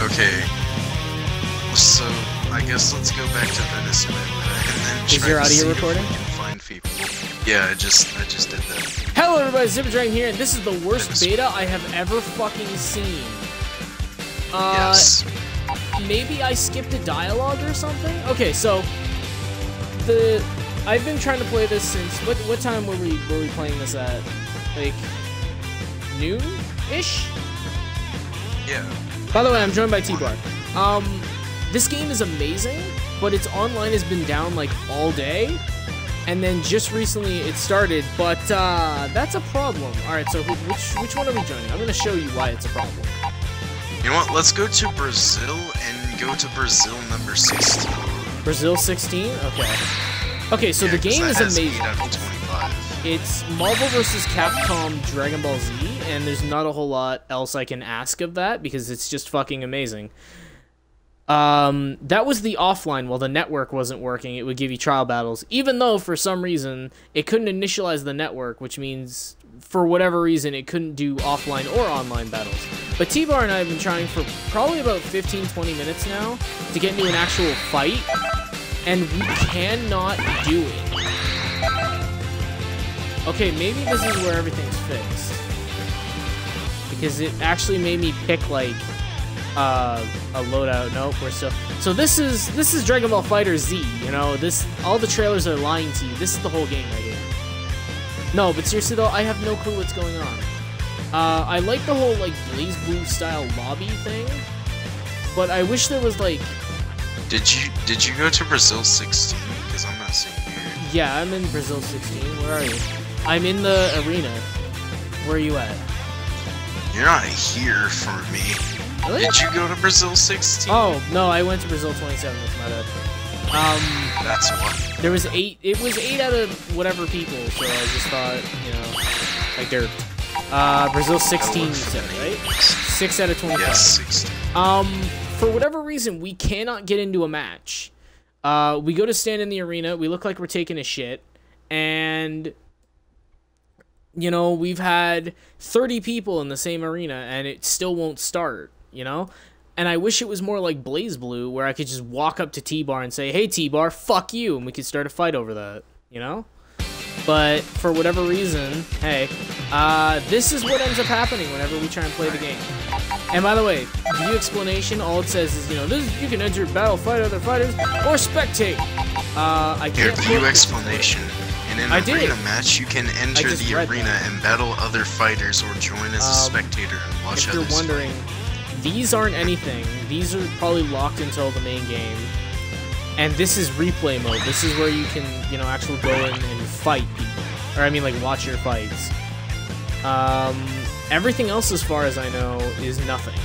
Okay. So I guess let's go back to Venice a bit, and then Is try your to audio see if we recording? can find people. Yeah, I just I just did that. Hello everybody, Zipper Dragon here, and this is the worst Goodness. beta I have ever fucking seen. Uh, yes. maybe I skipped a dialogue or something? Okay, so the I've been trying to play this since what what time were we were we playing this at? Like noon ish? Yeah. By the way, I'm joined by Tbarr. Um this game is amazing, but its online has been down like all day. And then just recently it started, but uh, that's a problem. All right, so which which one are we joining? I'm gonna show you why it's a problem. You know what? Let's go to Brazil and go to Brazil number 16. Brazil 16. Okay. Okay, so Yeah, the game is amazing. Out of 25. It's Marvel vs. Capcom Dragon Ball Z, and there's not a whole lot else I can ask of that because it's just fucking amazing. Um, that was the offline. While the network wasn't working, it would give you trial battles, even though for some reason it couldn't initialize the network, which means for whatever reason it couldn't do offline or online battles. But Tbarr and I have been trying for probably about 15, 20 minutes now to get into an actual fight, and we cannot do it. Okay, maybe this is where everything's fixed. Because it actually made me pick like uh, a loadout. Nope, we're still. So this is this is Dragon Ball FighterZ. You know, this all the trailers are lying to you. This is the whole game right here. No, but seriously though, I have no clue what's going on. Uh, I like the whole like BlazBlue style lobby thing, but I wish there was like Did you did you go to Brazil 16? Because I'm not seeing you. yeah, I'm in Brazil 16. Where are you? I'm in the arena. Where are you at? You're not here for me. Really? Did you go to Brazil 16? Oh no, I went to Brazil 27. That's my bad. Um, That's why. there was eight. It was eight out of whatever people. So I just thought, you know, like they're uh, Brazil 16. You said right? Six out of 25. Yes, 16. Um, for whatever reason, we cannot get into a match. Uh, we go to stand in the arena. We look like we're taking a shit, and you know we've had 30 people in the same arena, and it still won't start. You know, and I wish it was more like BlazBlue, where I could just walk up to Tbarr and say, "Hey, Tbarr, fuck you," and we could start a fight over that. You know. But for whatever reason, hey, uh, this is what ends up happening whenever we try and play the game. And by the way, view explanation, all it says is, you know, this you can enter battle, fight other fighters, or spectate. Uh, I can't view put explanation. In an I did. arena match, you can enter the arena that. and battle other fighters or join as a Um, spectator and watch If you're others wondering, these aren't anything. These are probably locked until the main game. And this is replay mode. This is where you can, you know, actually go in and fight people. Or I mean, like, watch your fights. Um, everything else, as far as I know, is nothing.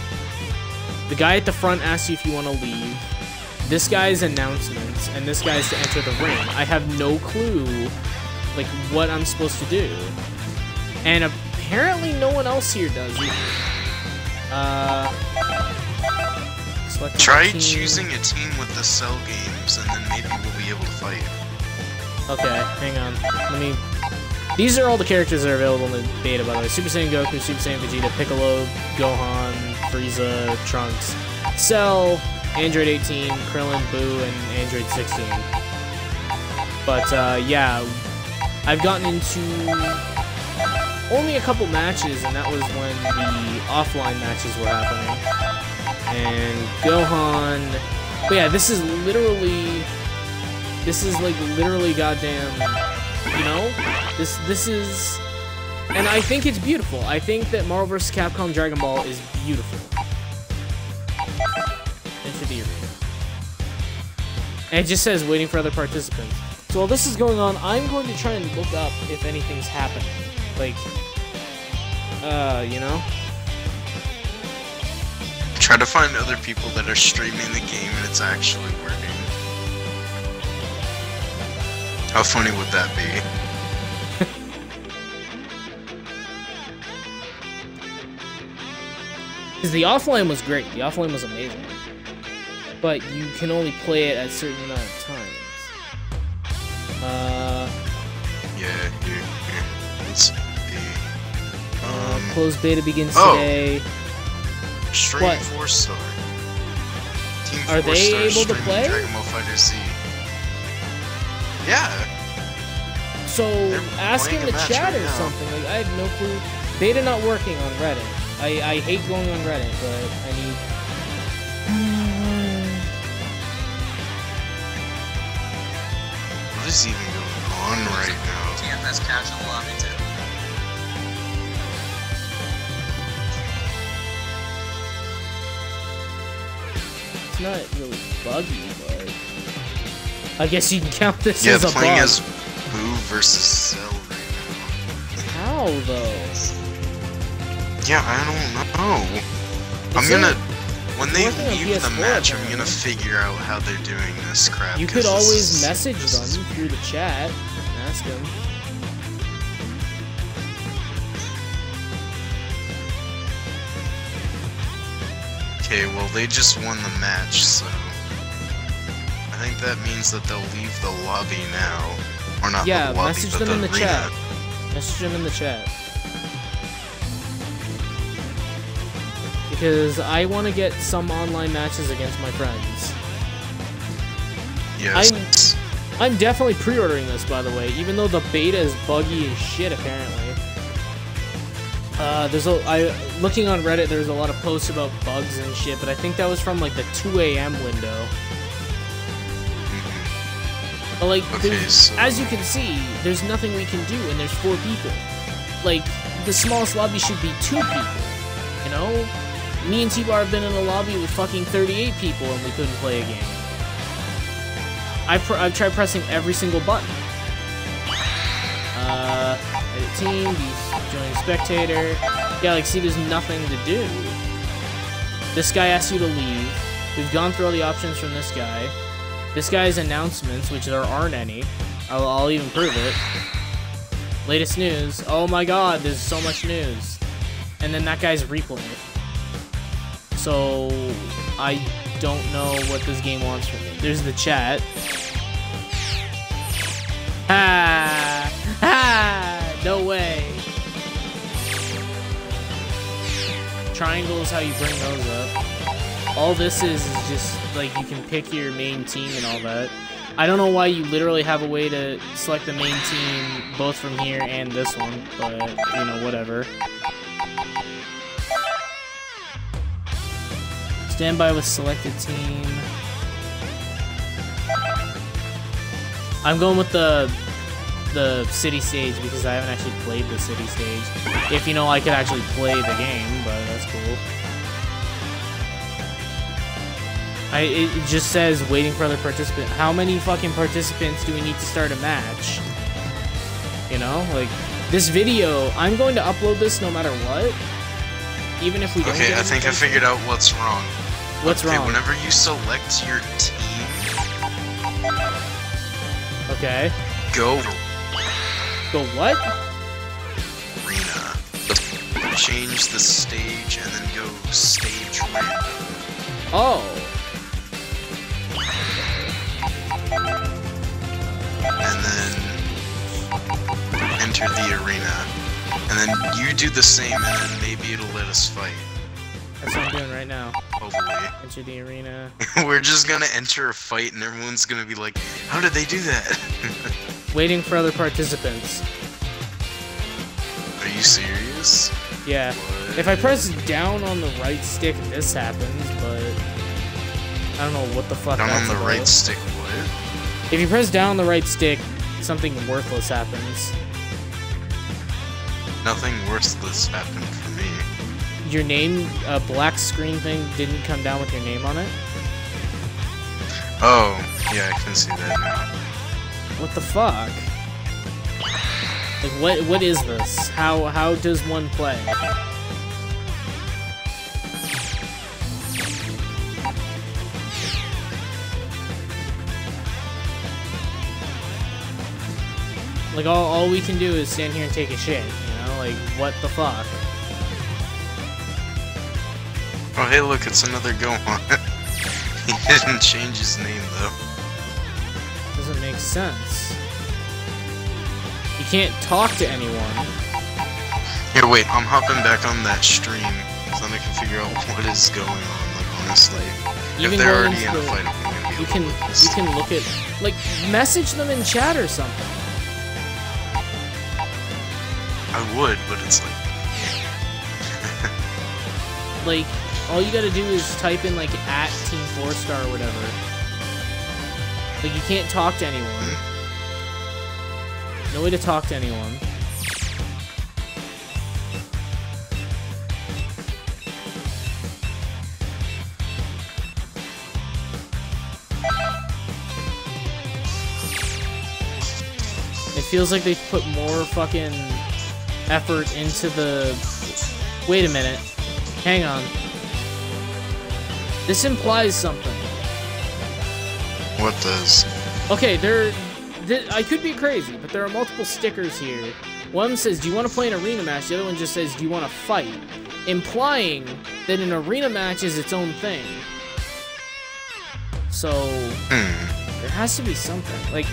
The guy at the front asks you if you want to leave. This guy's announcements, and this guy's to enter the ring. I have no clue, like, what I'm supposed to do. And apparently no one else here does either. Uh, Try choosing a team with the cell games, and then maybe we'll be able to fight. Okay, hang on. Let me. These are all the characters that are available in the beta, by the way. Super Saiyan Goku, Super Saiyan Vegeta, Piccolo, Gohan, Frieza, Trunks, Cell, Android 18, Krillin, Buu, and Android 16. But uh, yeah, I've gotten into only a couple matches, and that was when the offline matches were happening. And Gohan. But yeah, this is literally this is like literally goddamn you know this this is and i think it's beautiful i think that marvel vs capcom dragon ball is beautiful and it just says waiting for other participants so while this is going on i'm going to try and look up if anything's happening like uh you know Try to find other people that are streaming the game and it's actually working. How funny would that be? Because the offline was great. The offline was amazing. But you can only play it a certain amount of times. Uh, Yeah, here, here. Let's see. uh, Um, closed beta begins Oh. today. Stream what? four star. Team Are Four they Star able to play? Dragon Ball FighterZ. Yeah. So They're ask in the chat right or now. something. Like I have no clue. Beta not working on Reddit. I, I hate going on Reddit, but I need. Is even going on right now? TFS casual lobby too. It's not really buggy, but I guess you can count this Yeah, as a bug. Yeah, playing as Buu versus Cell right now. How though? Yeah, I don't know. I'm gonna in- when they leave the PS4 match, I'm gonna figure out how they're doing this crap. You could always message them through the chat and ask them. Okay, well they just won the match, so I think that means that they'll leave the lobby now, or not Yeah, the lobby, message but them the in the arena. chat. Message them in the chat. Because I want to get some online matches against my friends. Yes. I'm definitely pre-ordering this, by the way, even though the beta is buggy as shit, apparently. Uh, there's a, I, looking on Reddit, there's a lot of posts about bugs and shit, but I think that was from, like, the 2 a.m. window. Mhm. But, like, Okay, so- as you can see, there's nothing we can do, and there's four people. Like, the smallest lobby should be two people, you know? Me and Tbarr have been in a lobby with fucking 38 people, and we couldn't play a game. I I've tried pressing every single button. Uh, edit team, join spectator. Yeah, like, see, there's nothing to do. This guy asks you to leave. We've gone through all the options from this guy. This guy's announcements, which there aren't any. I'll, I'll even prove it. Latest news. Oh my god, there's so much news. And then that guy's replay. So, I don't know what this game wants from me. There's the chat. Ha! Ha! No way. Triangle is how you bring those up. All this is is just like you can pick your main team and all that. I don't know why you literally have a way to select the main team both from here and this one, but you know, whatever. Stand by with selected team. I'm going with the the city stage because I haven't actually played the city stage. If you know I could actually play the game, but that's cool. I it just says waiting for other participant. How many fucking participants do we need to start a match? You know, like this video. I'm going to upload this no matter what, even if we don't. Okay, I think I figured out what's wrong. What's okay, wrong? Whenever you select your team, Okay. go Go what? arena. Change the stage and then go stage random. Oh. and then enter the arena. And then you do the same, and then maybe it'll let us fight. That's what I'm doing right now. Hopefully. Enter the arena. We're just gonna enter a fight, and everyone's gonna be like, How did they do that? Waiting for other participants. Are you serious? Yeah. What? If I press down on the right stick, this happens, but I don't know what the fuck Down on the about. right stick, what? If you press down on the right stick, something worthless happens. Nothing worthless happened. Your name, a black screen thing, didn't come down with your name on it. Oh, yeah, I can see that now. What the fuck? Like, what? What is this? How? How does one play? Like, all, all we can do is stand here and take a shit, you know? Like, what the fuck? Oh, hey, look, it's another Gohan. he didn't change his name, though. Doesn't make sense. You can't talk to anyone. Here, wait, I'm hopping back on that stream. then I can figure out what is going on. Like honestly, Even if they're already in a fight, I'm gonna be You can you can look at like message them in chat or something. I would, but it's like Like all you gotta do is type in like at Team Four Star or whatever. Like you can't talk to anyone. No way to talk to anyone. It feels like they put more fucking effort into the. Wait a minute. Hang on. This implies something. what does? Okay, there. Th- I could be crazy, but there are multiple stickers here. One says, "Do you want to play an arena match?" The other one just says, "Do you want to fight?" Implying that an arena match is its own thing. So Hmm. there has to be something. Like,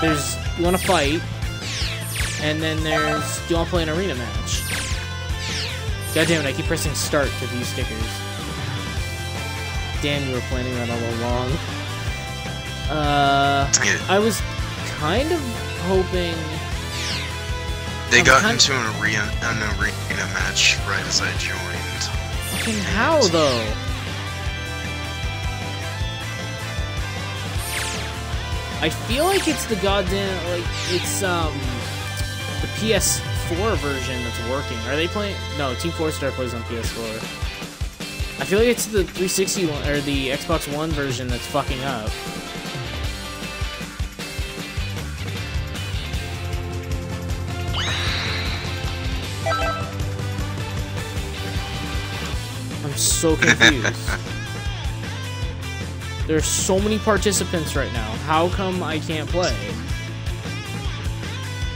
there's you want to fight, and then there's do you want to play an arena match? God damn it! I keep pressing start to view stickers. Damn, you were planning that all along. Uh, I was kind of hoping. they I'm got into an arena, an arena match right as I joined. Fucking how though? I feel like it's the goddamn like it's um the PS4 version that's working. Are they playing? No, Team Four Star plays on PS4. I feel like it's the 360 one or the Xbox One version that's fucking up. I'm so confused. There's so many participants right now. How come I can't play?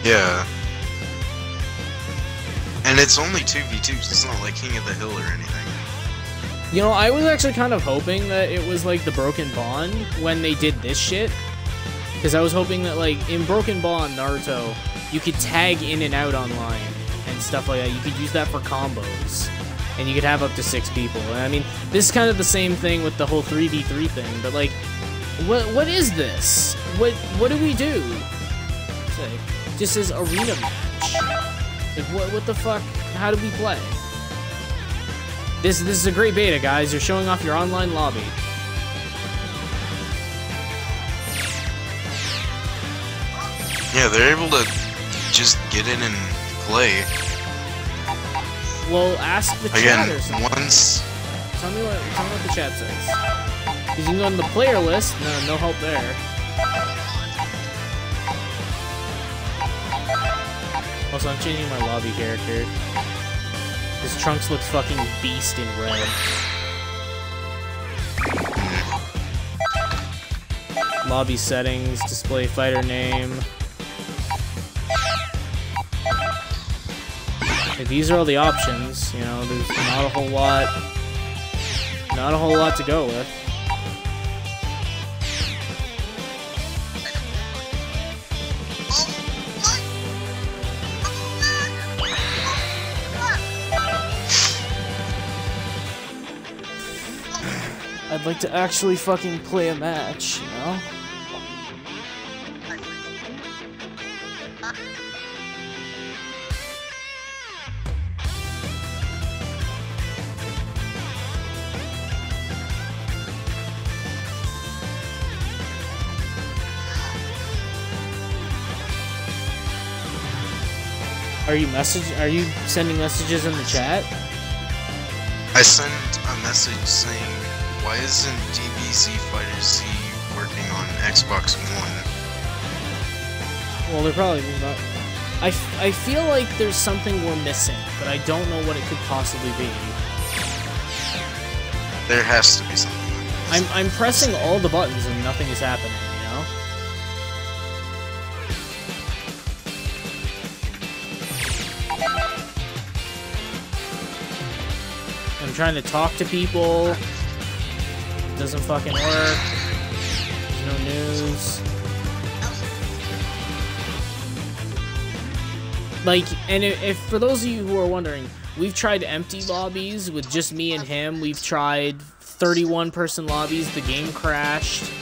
Yeah. And it's only 2v2s, it's not like King of the Hill or anything. You know, I was actually kind of hoping that it was like the Broken Bond when they did this shit. Because I was hoping that, like, in Broken Bond Naruto, you could tag in and out online and stuff like that. You could use that for combos. And you could have up to six people. And I mean, this is kind of the same thing with the whole 3v3 thing, but like, what what is this? What what do we do? It's like, just says arena match. Like, what what the fuck? How do we play? This this is a great beta, guys. You're showing off your online lobby. Yeah, they're able to just get in and play. Well, ask the Again, chat or something. once Tell me what tell me what the chat says. 'Cause you can go on the player list. No, no help there. Also, I'm changing my lobby character. His trunks looks fucking beast in red. Lobby settings, display fighter name. Okay, these are all the options. You know, there's not a whole lot, not a whole lot to go with. Like to actually fucking play a match, you know? Are you message? Are you sending messages in the chat? I sent a message saying, why isn't DBZ FighterZ working on Xbox One? Well, they're probably not. I, f- I feel like there's something we're missing, but I don't know what it could possibly be. There has to be something. I'm, I'm pressing all the buttons and nothing is happening, you know? I'm trying to talk to people. Doesn't fucking work. There's no news. Like, and if, if for those of you who are wondering, we've tried empty lobbies with just me and him. We've tried 31 person lobbies. The game crashed.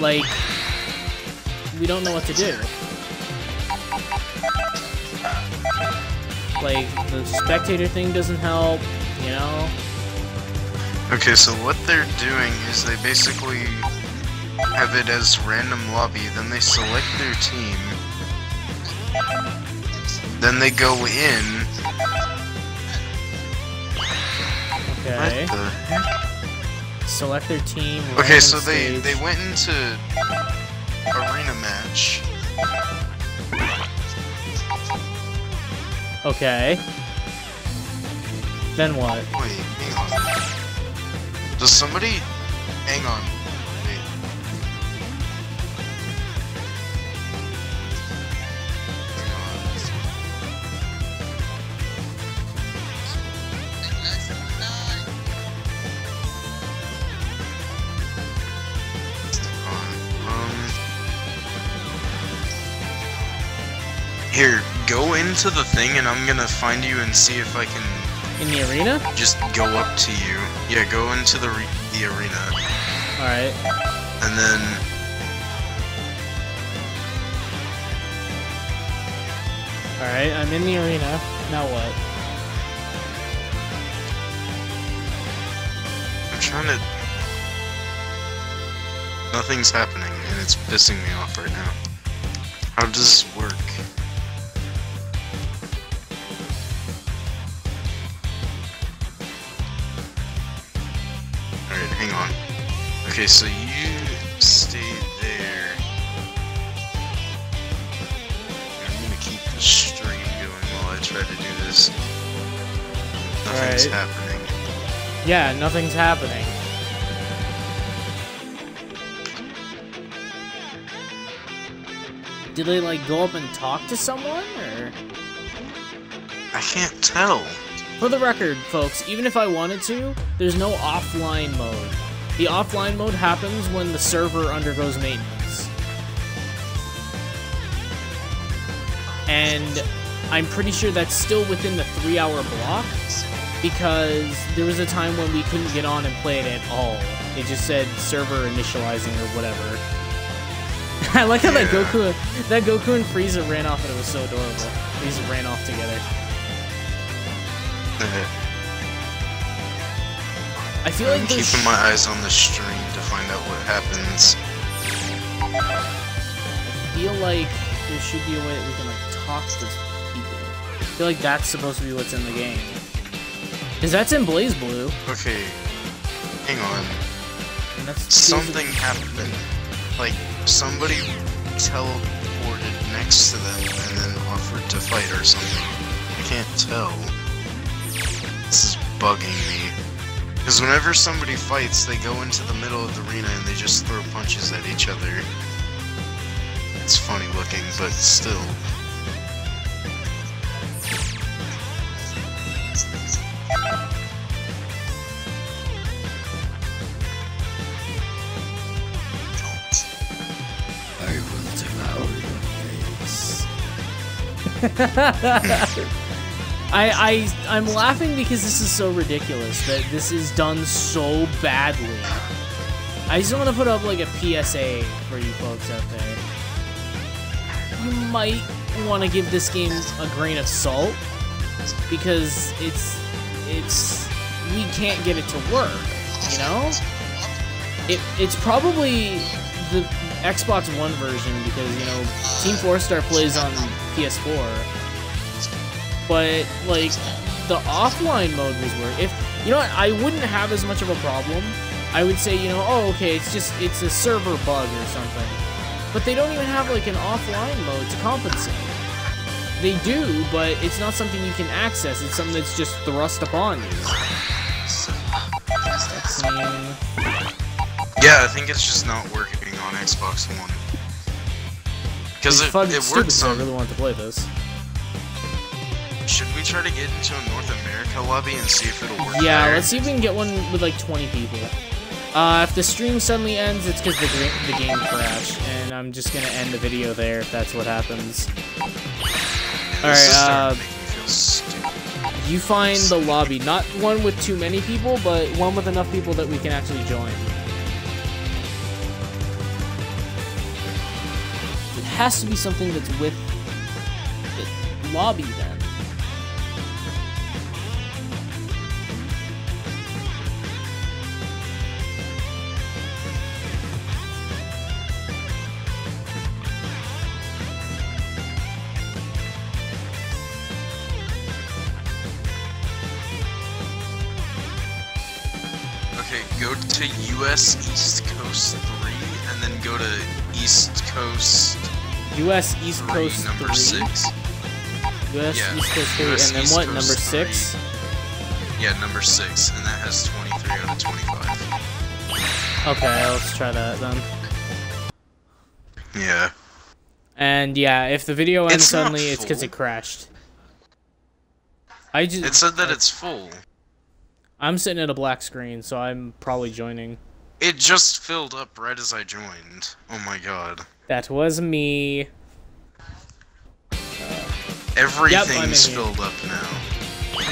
Like, we don't know what to do. Like, the spectator thing doesn't help, you know? Okay, so what they're doing is they basically have it as random lobby, then they select their team, then they go in. Okay. What the heck? Select their team. Okay, so they stage. they went into arena match. Okay. Then what? Wait. Does somebody hang on? Wait. Hang on. Um, Here, go into the thing and I'm gonna find you and see if I can In the arena? just go up to you. Yeah, go into the re the arena, Alright. and then Alright, I'm in the arena. Now what? I'm trying to. Nothing's happening, and it's pissing me off right now. How does so you stay there. I'm gonna keep the stream going while I try to do this. Nothing's Alright. happening. Yeah, nothing's happening. Did they like go up and talk to someone or I can't tell. For the record, folks, even if I wanted to, there's no offline mode. The offline mode happens when the server undergoes maintenance. And I'm pretty sure that's still within the three hour block because there was a time when we couldn't get on and play it at all. It just said server initializing or whatever. I like how that Goku that Goku and Frieza ran off and it was so adorable. These ran off together. I feel like I'm there's keeping my eyes on the stream to find out what happens. I feel like there should be a way that we can like talk to people. I feel like that's supposed to be what's in the game. Cause that's in BlazBlue. Okay, hang on. Something happened. Like, somebody teleported next to them and then offered to fight or something. I can't tell. This is bugging me. Because whenever somebody fights, they go into the middle of the arena and they just throw punches at each other. It's funny looking, but still. I will devour your face. I I I'm laughing because this is so ridiculous that this is done so badly. I just want to put up like a PSA for you folks out there. You might want to give this game a grain of salt because it's it's we can't get it to work, you know? It it's probably the Xbox One version because you know Team Four Star plays on PS4, but like the offline mode was work. If you know what, I wouldn't have as much of a problem. I would say you know, oh okay, it's just it's a server bug or something. But they don't even have like an offline mode to compensate. They do, but it's not something you can access. It's something that's just thrust upon you. Yeah, I think it's just not working on Xbox One. Because it, it works I really want to play this. Should we try to get into a North America lobby and see if it'll work? Yeah, there? let's see if we can get one with like 20 people. Uh, if the stream suddenly ends, it's because the, the game crashed, and I'm just gonna end the video there if that's what happens. Alright, uh, starting to make me feel stupid. You find the lobby, not one with too many people, but one with enough people that we can actually join. It has to be something that's with the lobby then. US East Coast 3 and then go to East Coast U.S. East 3, Coast number 3. 6. U.S. Yeah, East Coast 3, US and then East what? Coast Number 6? Yeah, number 6, and that has 23 out of 25. Okay, let's try that then. Yeah. And yeah, if the video ends It's suddenly, it's because it crashed. I just It said that it's full. I'm sitting at a black screen, so I'm probably joining. It just filled up right as I joined. Oh my god. That was me. Uh, Everything's here. filled up now.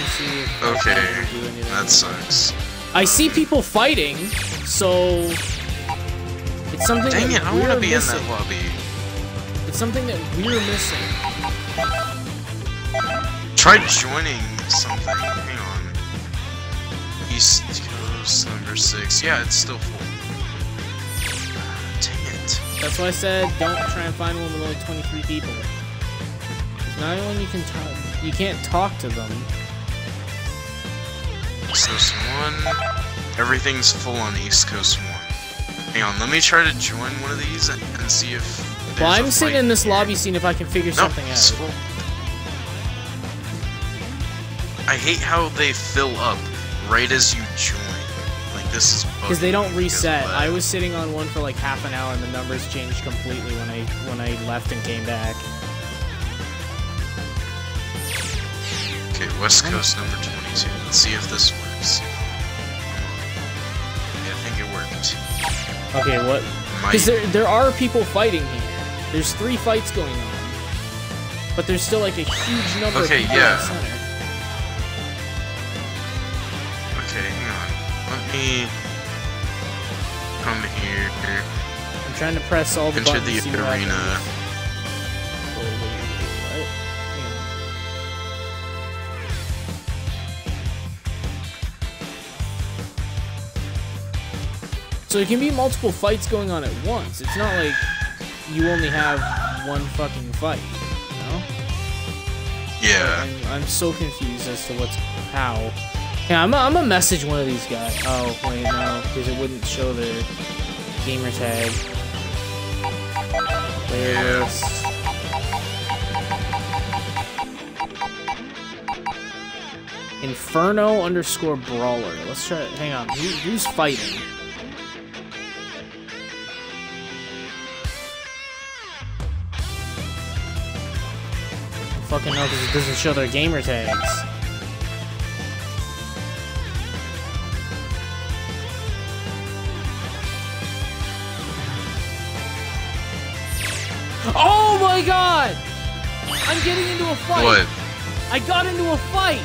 See Okay, can do anything. that sucks. I see people fighting, so it's something Dang that it, I want to be missing. in that lobby. It's something that we're missing. Try joining something. Hang on. East Coast number 6. Yeah, it's still full. Dang it. That's why I said don't try and find one with only 23 people. Not only you can talk, you can't talk to them. East Coast 1. Everything's full on East Coast 1. Hang on, let me try to join one of these and and see if. Well, I'm sitting in this here. lobby scene if I can figure No, something it's out. full. I hate how they fill up right as you join. This is Because they don't bugging me because of reset. I was sitting on one for like half an hour, and the numbers changed completely when I when I left and came back. Okay, West Coast number 22. Let's see if this works. Yeah, I think it worked. Okay, what? Because there there are people fighting here. There's three fights going on, but there's still like a huge number Okay, of people yeah. in the center. Let me come here. I'm trying to press all the Enter buttons. the to arena. Oh, wait, wait. So it can be multiple fights going on at once. It's not like you only have one fucking fight, you know? Yeah. I'm, I'm so confused as to what's how. Yeah, I'm, gonna message one of these guys. Oh, wait, no, because it wouldn't show their gamer tag. Playlist. Inferno underscore brawler. Let's try. it. Hang on. Who, who's fighting? Fucking no, because it doesn't show their gamer tags. Oh my god! I'm getting into a fight. What? I got into a fight.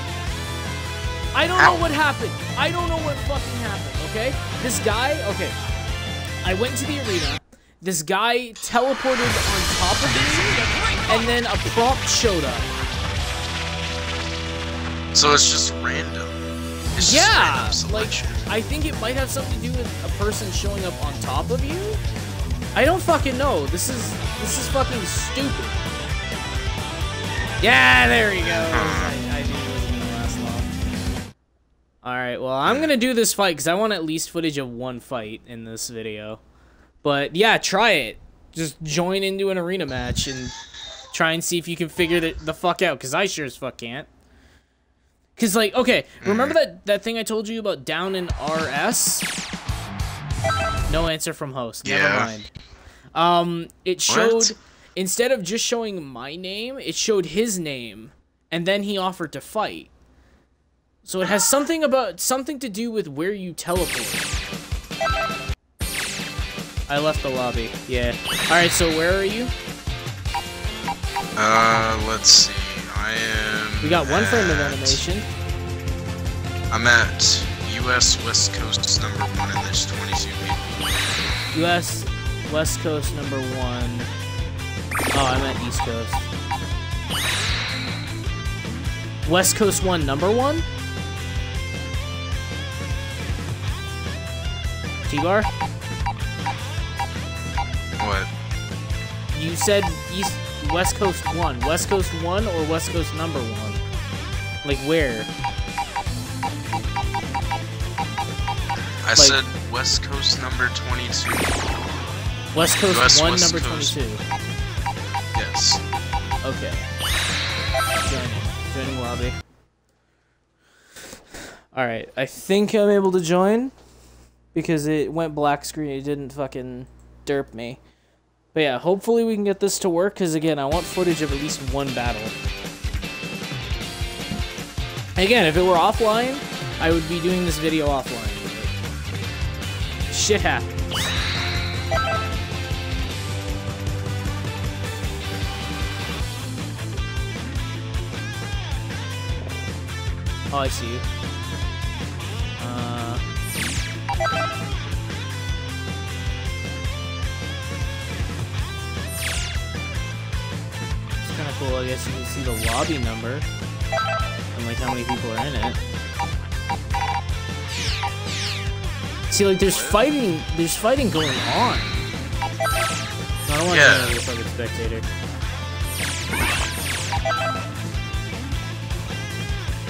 I don't Ow. know what happened. I don't know what fucking happened, okay? This guy, okay. I went to the arena. This guy teleported on top of me, and then a prompt showed up. So it's just random. It's just Yeah, random like. I think it might have something to do with a person showing up on top of you. I don't fucking know. This is this is fucking stupid. Yeah, there you go. I, I knew it wasn't gonna last long. All right, well I'm gonna do this fight because I want at least footage of one fight in this video. But yeah, try it. Just join into an arena match and try and see if you can figure the, the fuck out. Because I sure as fuck can't. Cause like, okay, remember mm. that that thing I told you about down in RS? No answer from host. Never Yeah. mind. Um, it showed What? instead of just showing my name, it showed his name, and then he offered to fight. So it has something about something to do with where you teleport. I left the lobby. Yeah. All right. So where are you? Uh, let's see. I am. We got one frame of animation. I'm at U.S. West Coast number one, and there's 22 people. U.S. West Coast number one. Oh, I'm at East Coast. West Coast one, number one? Tbarr? What? You said East West Coast one. West Coast one or West Coast number one? Like where? I said West Coast number 22. West Coast US one, West number Coast. 22. Yes. Okay. Joining. Joining lobby. Alright, I think I'm able to join. Because it went black screen, it didn't fucking derp me. But yeah, hopefully we can get this to work, because again, I want footage of at least one battle. Again, if it were offline, I would be doing this video offline. Shit happens. Oh, I see you. Uh, it's kind of cool. I guess you can see the lobby number and like how many people are in it. See, like there's fighting. There's fighting going on. I don't want Yeah. to be a fucking spectator.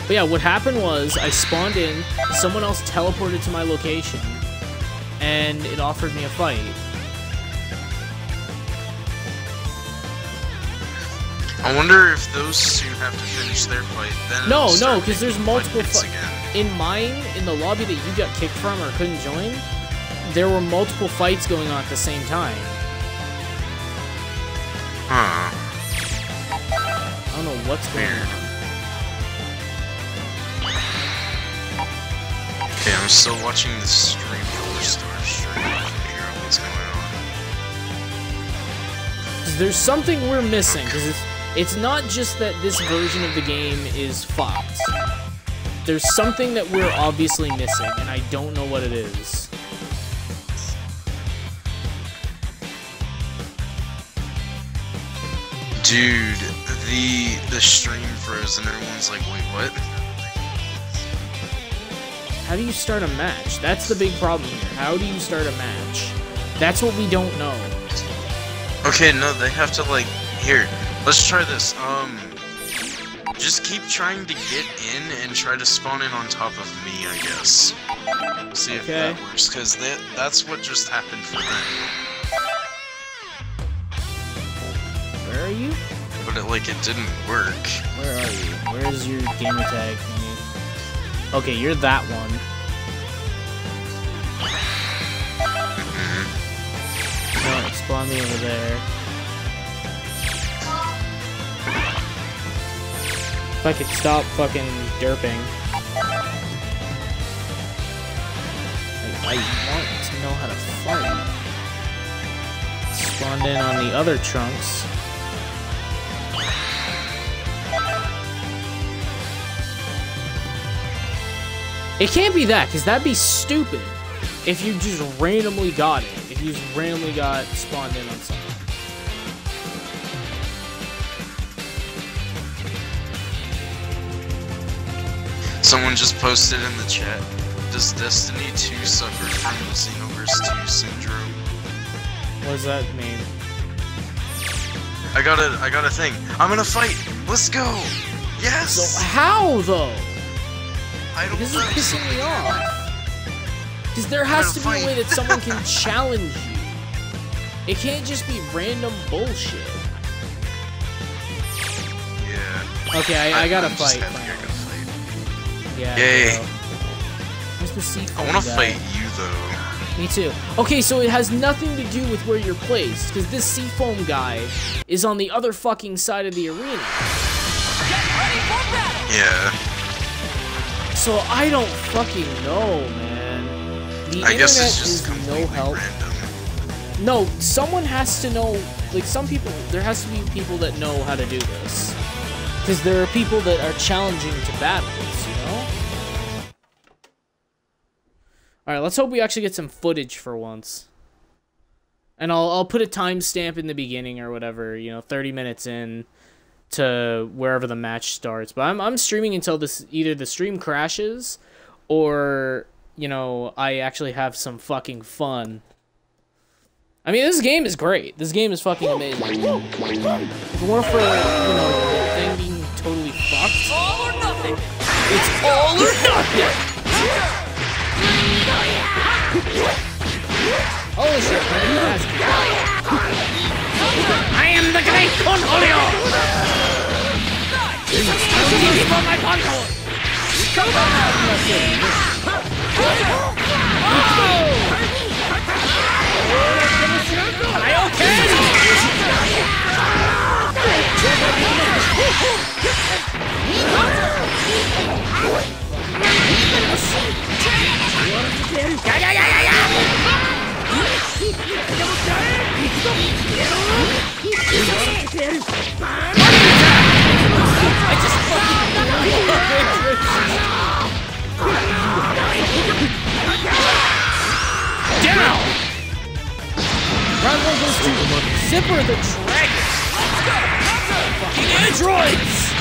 But yeah, what happened was I spawned in, someone else teleported to my location, and it offered me a fight. I wonder if those two have to finish their fight. Then No, no, because there's multiple fights fi- In mine, in the lobby that you got kicked from or couldn't join, there were multiple fights going on at the same time. Huh. I don't know what's going Weird. on. Okay, I'm still watching the stream for Star Stream figure out what's going on. There's something we're missing, because it's, it's not just that this version of the game is fucked. There's something that we're obviously missing, and I don't know what it is. Dude, the the stream froze and everyone's like, wait, what? How do you start a match? That's the big problem here. How do you start a match? That's what we don't know. Okay, no, they have to like here. Let's try this. Um, just keep trying to get in and try to spawn in on top of me. I guess. See if Okay. that works, cause that that's what just happened for them. Where are you? But it like it didn't work. Where are you? Where's your gamer tag thingy? Okay, you're that one. Mhm. No, spawn me over there. If I could stop fucking derping. I, want to know how to fight. Spawned in on the other trunks. It can't be that, because that'd be stupid if you just randomly got it. If you just randomly got spawned in on something. Someone just posted in the chat. Does Destiny 2 suffer from Xenoverse 2 syndrome? What does that mean? I got a I got a thing. I'm gonna fight. Let's go. Yes. So how though? I don't This is pissing me off. Because there has to be a way that someone can challenge you. It can't just be random bullshit. Yeah. Okay, I, I gotta I'm just fight. Yeah. Yay. bro. Where's the seat? I wanna fight you though. Me too. Okay, so it has nothing to do with where you're placed, because this seafoam guy is on the other fucking side of the arena. Yeah. So I don't fucking know, man. The I guess internet it's just is no help. random. No, someone has to know. Like some people, there has to be people that know how to do this, because there are people that are challenging to battles. All right, let's hope we actually get some footage for once. And I'll I'll put a timestamp in the beginning or whatever, you know, 30 minutes in to wherever the match starts. But I'm I'm streaming until this either the stream crashes or, you know, I actually have some fucking fun. I mean, this game is great. This game is fucking amazing. It for, you know, the thing being totally fucked, All or nothing. it's all or nothing! Holy shit, man, that's I am the great Cornholio! Give me for my console! Kaioken! Yeah, yeah, yeah, yeah, fucking Zipper the Dragon. Fucking androids.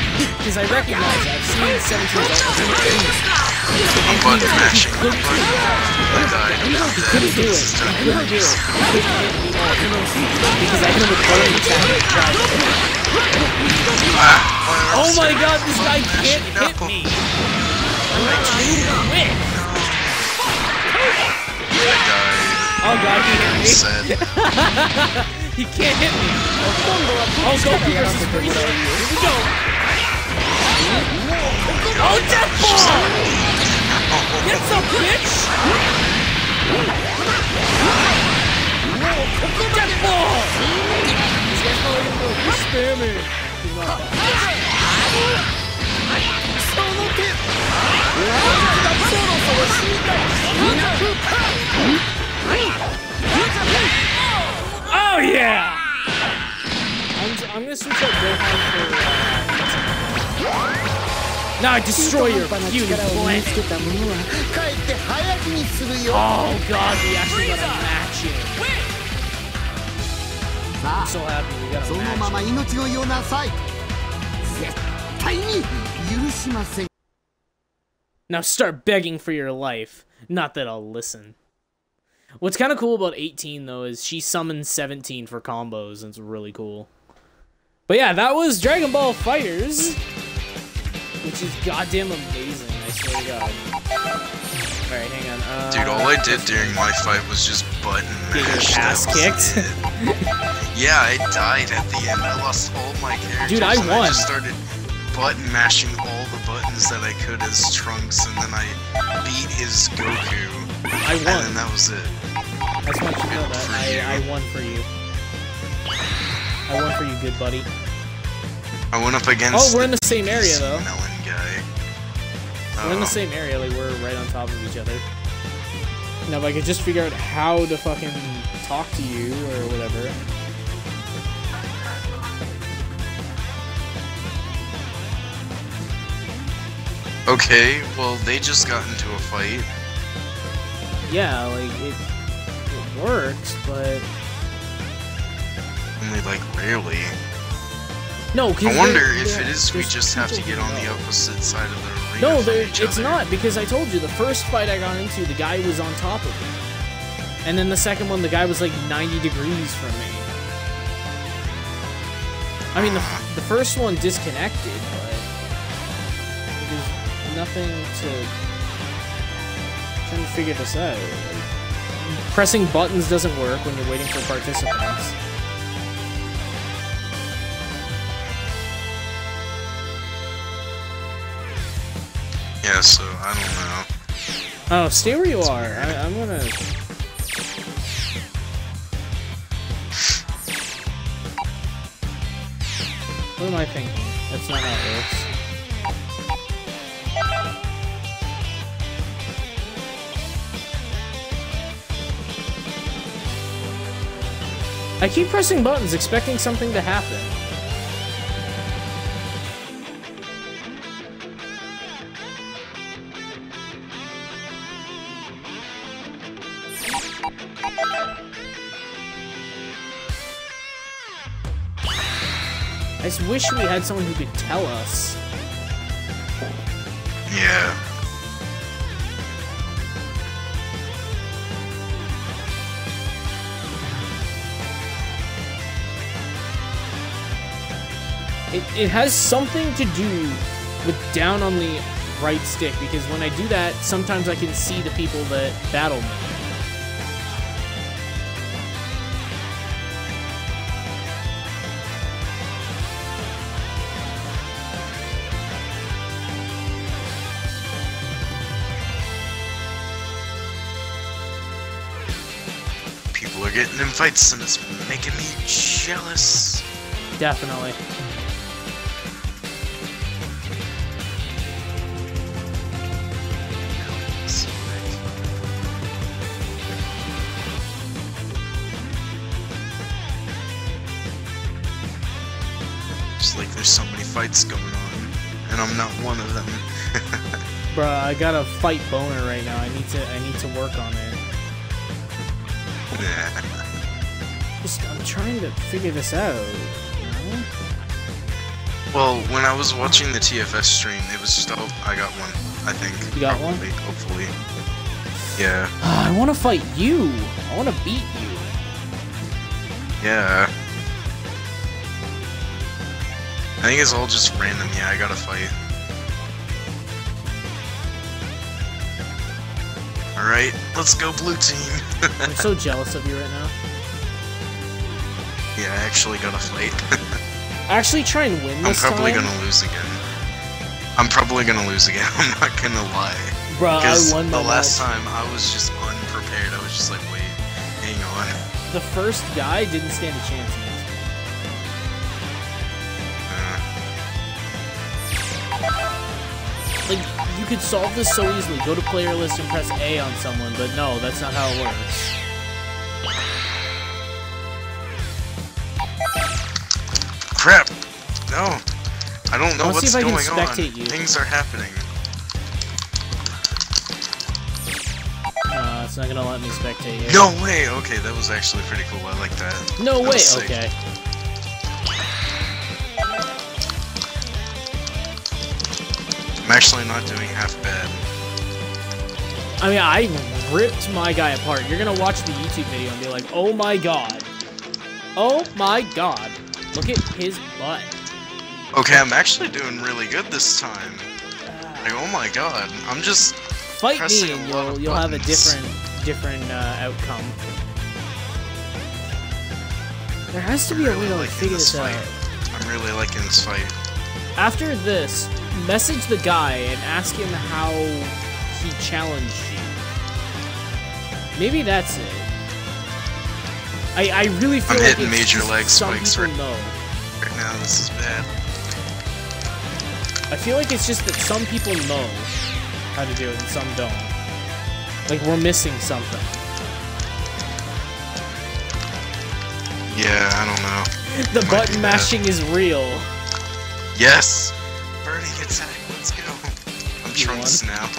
Because I recognize I've seen 17 I'm button mashing. I died. I'm dead. couldn't do it. Done. couldn't do it. Because I him with button attack. Ah, Oh my god, this guy can't hit me! I'm quick! Oh god, he hit me! He can't hit me! Oh, versus Frieza! Here we go! Oh, Death Ball! Get some, bitch! Death Ball! This guy's probably gonna go, "You're spamming!" Oh yeah! I'm, j- I'm gonna switch out Gohan for. Uh, now I destroy your beauty planet. Oh god, we actually got a match it. I'm so happy we got a match it. Now start begging for your life. Not that I'll listen. What's kind of cool about 18, though, is she summons 17 for combos, and it's really cool. But yeah, that was Dragon Ball FighterZ which is goddamn amazing. I swear to God. All right, hang on. Uh, Dude, all I did during my fight was just button Get your mash. ass kicked? yeah, I died at the end. I lost all my characters. Dude, I won. I just started button mashing all the buttons that I could as Trunks, and then I beat his Goku. I won. And then that was it. I just want you to know that I. I won for you. I won for you, good buddy. I went up against. Oh, we're in the same area though. We're in the Oh. same area, like we're right on top of each other. Now, if I could just figure out how to fucking talk to you or whatever. Okay, well they just got into a fight. Yeah, like it, it works, but Only like rarely. No. I wonder if it is we just have to get on the opposite side of the arena. No, from there, each it's other. not because I told you the first fight I got into, the guy was on top of me, and then the second one, the guy was like 90 degrees from me. I mean, the, the first one disconnected, but there's nothing to trying to figure this out. Like, pressing buttons doesn't work when you're waiting for participants. Yeah, so I don't know. Oh, stay where you are. I, am gonna. What am I thinking? That's not how it works. I keep pressing buttons expecting something to happen. Wish we had someone who could tell us. Yeah. It, it has something to do with down on the right stick because when I do that, sometimes I can see the people that battle me. People are getting in fights and it's making me jealous. Definitely. Just like there's so many fights going on, and I'm not one of them. Bruh, I got a fight boner right now. I need to I need to work on it. To figure this out. You know? well, when I was watching the TFS stream, it was just, oh, I got one, I think. You got one? Probably, Hopefully. Yeah. Ah, I want to fight you. I want to beat you. Yeah. I think it's all just random. Yeah, I gotta fight. Alright, let's go blue team. I'm so jealous of you right now. Yeah, I actually gotta fight. Actually, try and win this. I'm probably time. gonna lose again. I'm probably gonna lose again, I'm not gonna lie. Bruh, Because I won the last match. time I was just unprepared. I was just like, wait, hang on. The first guy didn't stand a chance against me. Uh, Like, you could solve this so easily. Go to player list and press A on someone, but no, that's not how it works. I don't see what's if I can spectate you. Things are happening. Uh, it's not gonna let me spectate you. No way! Okay, that was actually pretty cool. I like that. No That way. Okay. I'm actually not doing half bad. I mean, I ripped my guy apart. You're gonna watch the YouTube video and be like, "Oh my god, oh my god, look at his butt." Okay, I'm actually doing really good this time. Like, oh my god, I'm just. Fight me, and you'll you'll have a different different uh, outcome. There has to be a way really to liking figure this this out. I'm really liking this fight. After this, message the guy and ask him how he challenged you. Maybe that's it. I I really feel I'm like hitting it's major just leg spikes people right- Right now, this is bad. I feel like it's just that some people know how to do it and some don't. Like we're missing something. Yeah, I don't know. The Might button mashing is real. Yes! Burning attack, let's go. I'm Trunks now.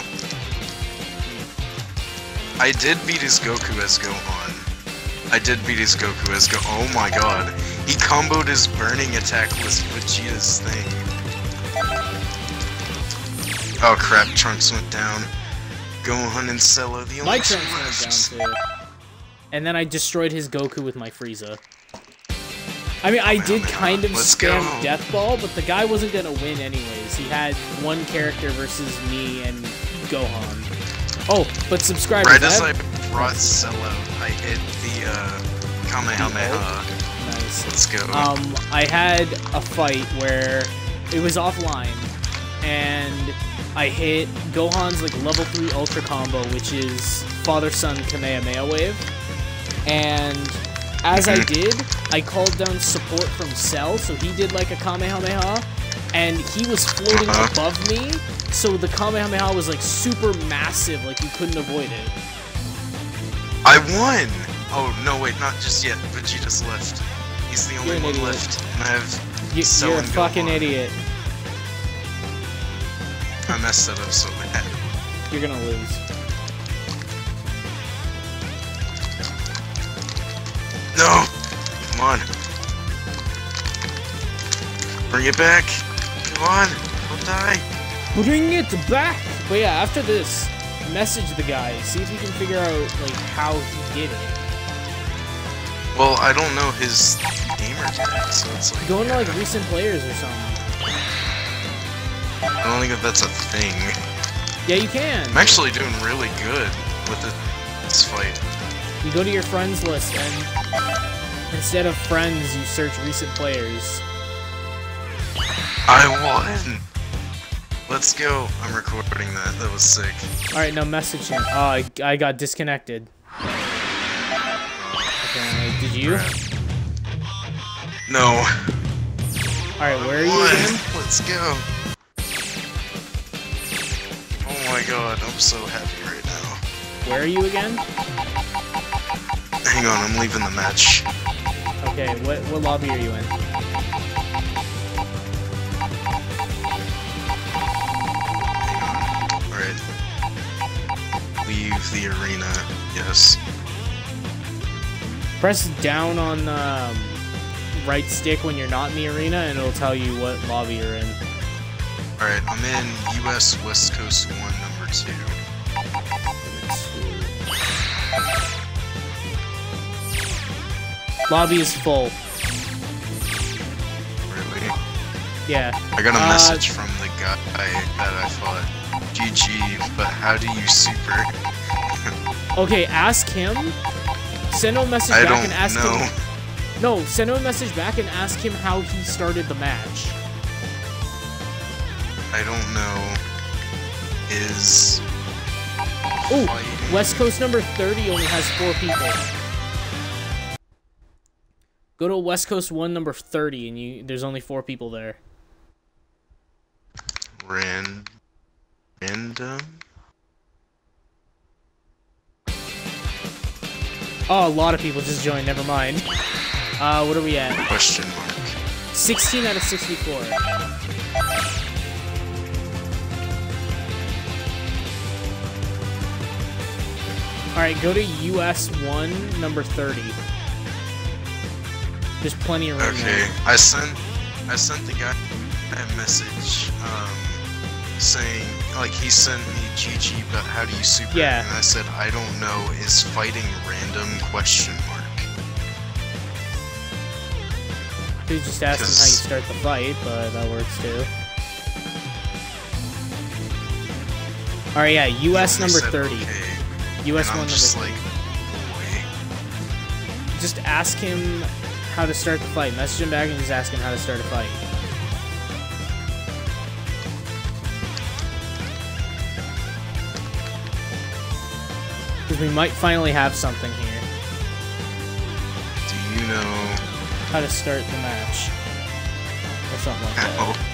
I did beat his Goku as Gohan. I did beat his Goku as Go- Oh my god. He comboed his burning attack with Vegeta's thing. Oh crap, Trunks went down. Gohan and Cell the only My Trunks went down too. And then I destroyed his Goku with my Frieza. I mean, I did kind of Let's spam go. Death Ball, but the guy wasn't gonna win anyways. He had one character versus me and Gohan. Oh, but subscribers. Right I as I brought Cell out, I hit the uh, Kamehameha. Nice. Let's go. Um, I had a fight where it was offline, and I hit Gohan's like level three Ultra combo, which is Father Son Kamehameha Wave, and as I did, I called down support from Cell, so he did like a Kamehameha, and he was floating Uh-huh. above me, so the Kamehameha was like super massive, like you couldn't avoid it. I won! Oh no, wait, not just yet. Vegeta's left. He's the only one idiot. left, and I have. You, you're a fucking on. idiot. I messed that up so bad. You're gonna lose. No! Come on. Bring it back. Come on. Don't die. Bring it back! But yeah, after this, message the guy. See if you can figure out like how he did it. Well, I don't know his gamer tag, so it's like. Go into like recent players or something. I don't think that that's a thing. Yeah, you can. I'm actually doing really good with this fight. You go to your friends list and instead of friends, you search recent players. I won! Let's go. I'm recording that. That was sick. All right, now message him. Oh, I, I got disconnected. Okay, did you? No. All right, where are you again? Let's go. Oh my god, I'm so happy right now. Where are you again? Hang on, I'm leaving the match. Okay, what what lobby are you in? Alright. Leave the arena. Yes. Press down on um, right stick when you're not in the arena, and it'll tell you what lobby you're in. Alright, I'm in US West Coast 1, number 2. Lobby is full. Really? Yeah. I got a Uh, message from the guy that I fought. GG, but how do you super? Okay, ask him. Send him a message I back don't and ask know. him. No, send him a message back and ask him how he started the match. I don't know. Is. Oh, West Coast number 30 only has four people. Go to West Coast 1 number 30 and you there's only four people there. Ran. Random? Oh, a lot of people just joined, never mind. Uh, what are we at? Question mark. 16 out of 64. Alright, go to US 1, number 30. There's plenty of room Okay, there. I sent I sent the guy a message um, saying like he sent me GG, but how do you super? Yeah. And I said I don't know. Is fighting random? Question mark. Could just ask him how you start the fight, but that works too. Alright, yeah, US number said 30. Okay, US and 1 I'm number just 30. like, just ask him how to start the fight. Message him back and just ask him how to start a fight. Because we might finally have something here. Do you know How to start the match. Or something like that.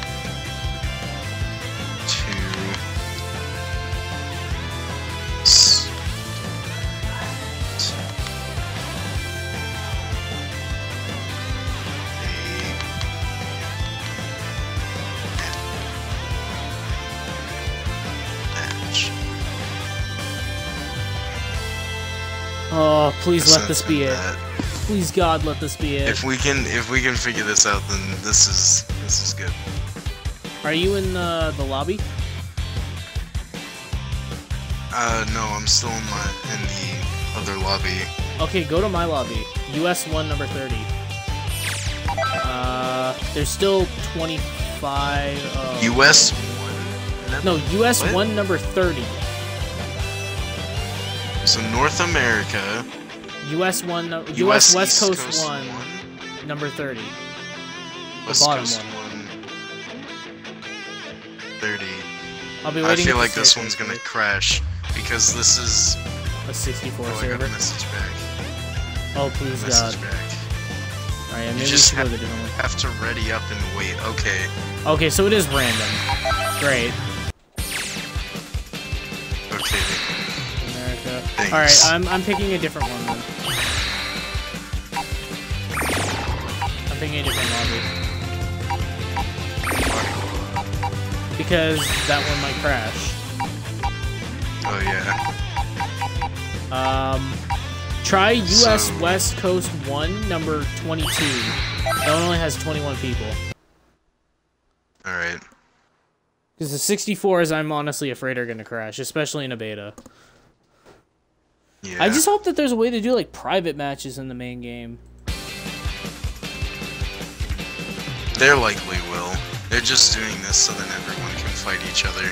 Oh, please let this be it. that. Please, God, let this be it. If we can, if we can figure this out, then this is this is good. Are you in the, the lobby? Uh, no, I'm still in my in the other lobby. Okay, go to my lobby. US 1, number 30. Uh, there's still 25. Oh. U.S. one. No, US What? 1, number 30. So North America. US 1, no, US, U.S. West East Coast, 1, number 30. West bottom Coast one. one. Thirty. I'll be waiting. I feel like this one's gonna crash because this is. A 64 Oh, I got server. a message back. Oh, please, God. Back. Alright, maybe You we just go have, to the different one. have to ready up and wait. Okay. Okay, so it is random. Great. Okay. America. Thanks. Alright, I'm, I'm picking a different one then. A different lobby. Because that one might crash. Oh yeah. Um, try U.S. So- West Coast 1, number 22. That one only has 21 people. Alright. Because the 64s, I'm honestly afraid are going to crash, especially in a beta. Yeah. I just hope that there's a way to do, like, private matches in the main game. They likely will. They're just doing this so then everyone can fight each other.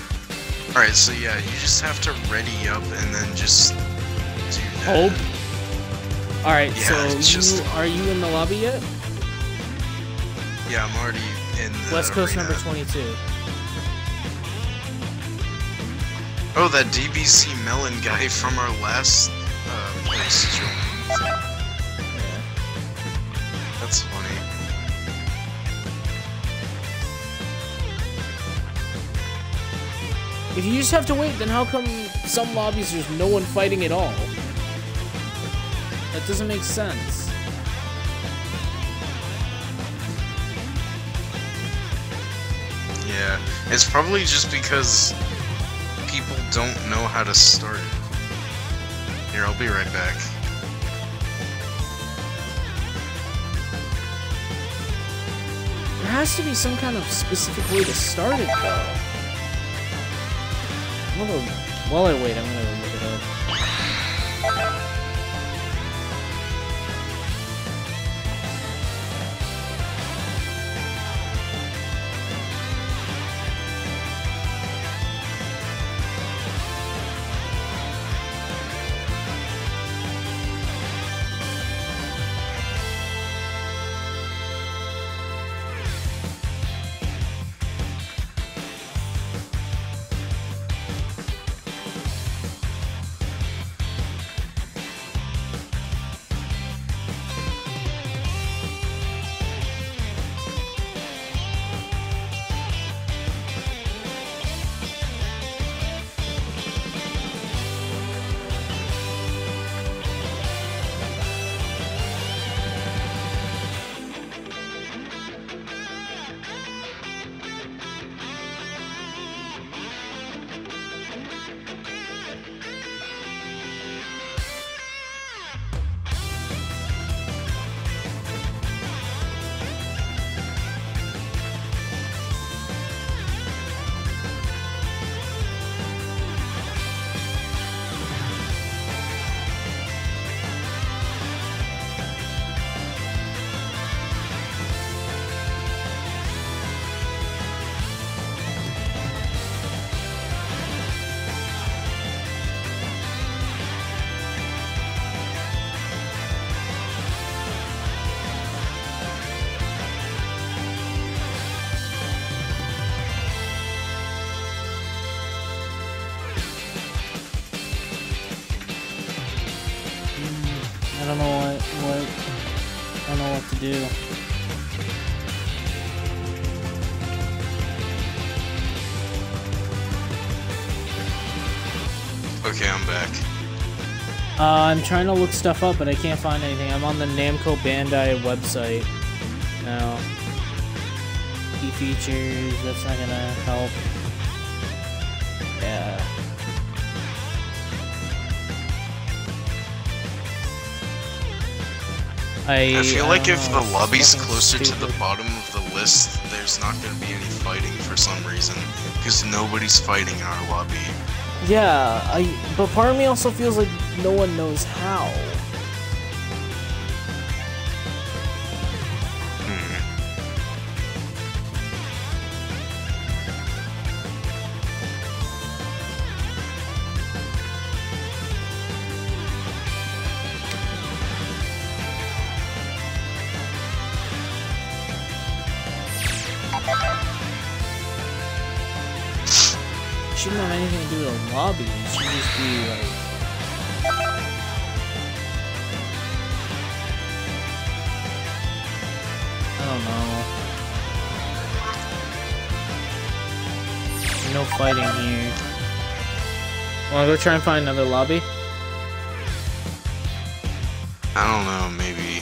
Alright, so yeah, you just have to ready up and then just do that. Hope. Alright, Yeah, so it's you, are you in the lobby yet? Yeah, I'm already in the West Coast arena. number 22. Oh, that DBC Melon guy from our last uh, place joined. Yeah. That's funny. If you just have to wait, then how come some lobbies there's no one fighting at all? That doesn't make sense. Yeah, it's probably just because people don't know how to start it. Here, I'll be right back. There has to be some kind of specific way to start it, though. While I wait, I'm gonna look it up. Uh, I'm trying to look stuff up, but I can't find anything. I'm on the Namco Bandai website now. Key features, that's not gonna help. Yeah. I, I feel like if know, the lobby's closer to the bottom of the list, there's not gonna be any fighting for some reason. Because nobody's fighting in our lobby. Yeah, I. But part of me also feels like no one knows how. we try and find another lobby? I don't know, maybe.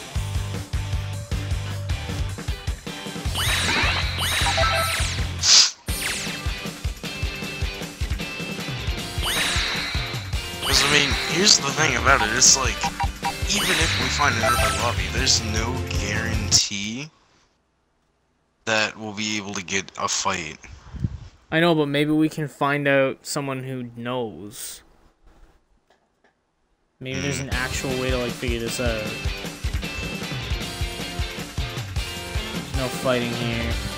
Because, I mean, here's the thing about it, it's like, even if we find another lobby, there's no guarantee that we'll be able to get a fight. I know, but maybe we can find out someone who knows. Maybe there's hmm. an actual way to like figure this out. There's no fighting here.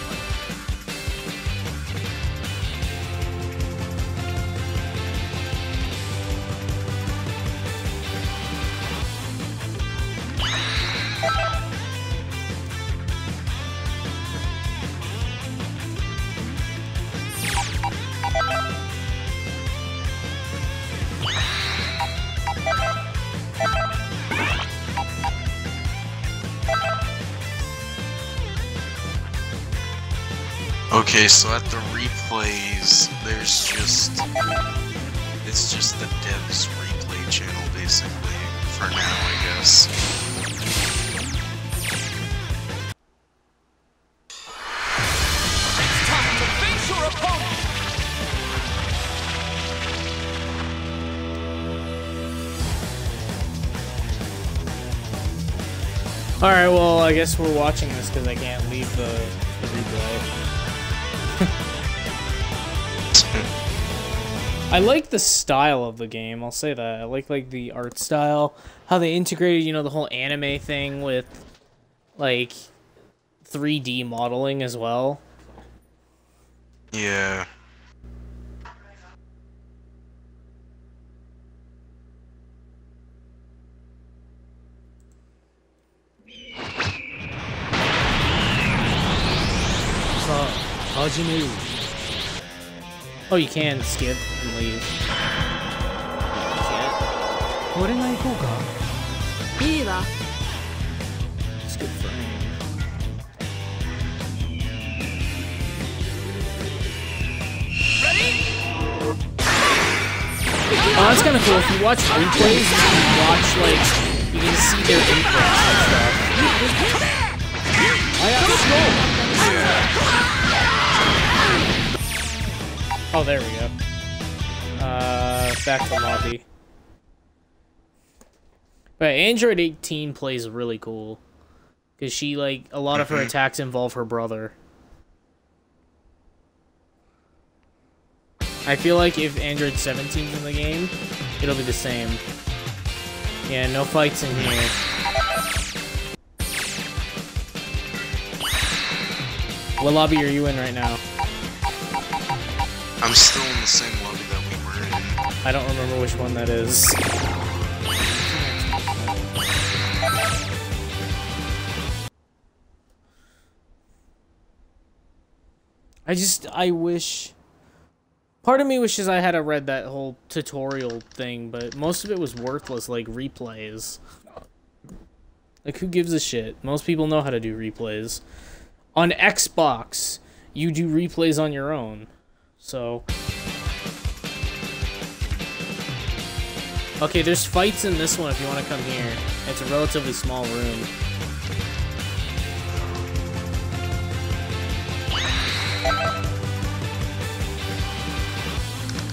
Okay, so at the replays, there's just it's just the devs replay channel basically for now, I guess. Time to face your opponent! Alright, well, I guess we're watching this because I can't leave the, the replay. I like the style of the game, I'll say that. I like like the art style. How they integrated, you know, the whole anime thing with like 3D modeling as well. Yeah. Oh, you can skip and leave. No, you can't. It is. Skip frame. Oh, that's kind of cool. If you watch replays, you can watch, like, you can see their inputs and stuff. I got snow! Oh, there we go. Uh, back to lobby. But Android 18 plays really cool. Because she, like, a lot of her attacks involve her brother. I feel like if Android 17's in the game, it'll be the same. Yeah, no fights in here. What lobby are you in right now? I'm still in the same lobby that we were in. I don't remember which one that is. I just, I wish. Part of me wishes I had a read that whole tutorial thing, but most of it was worthless, like replays. Like, who gives a shit? Most people know how to do replays. On Xbox, you do replays on your own. So. Okay, there's fights in this one if you want to come here. It's a relatively small room.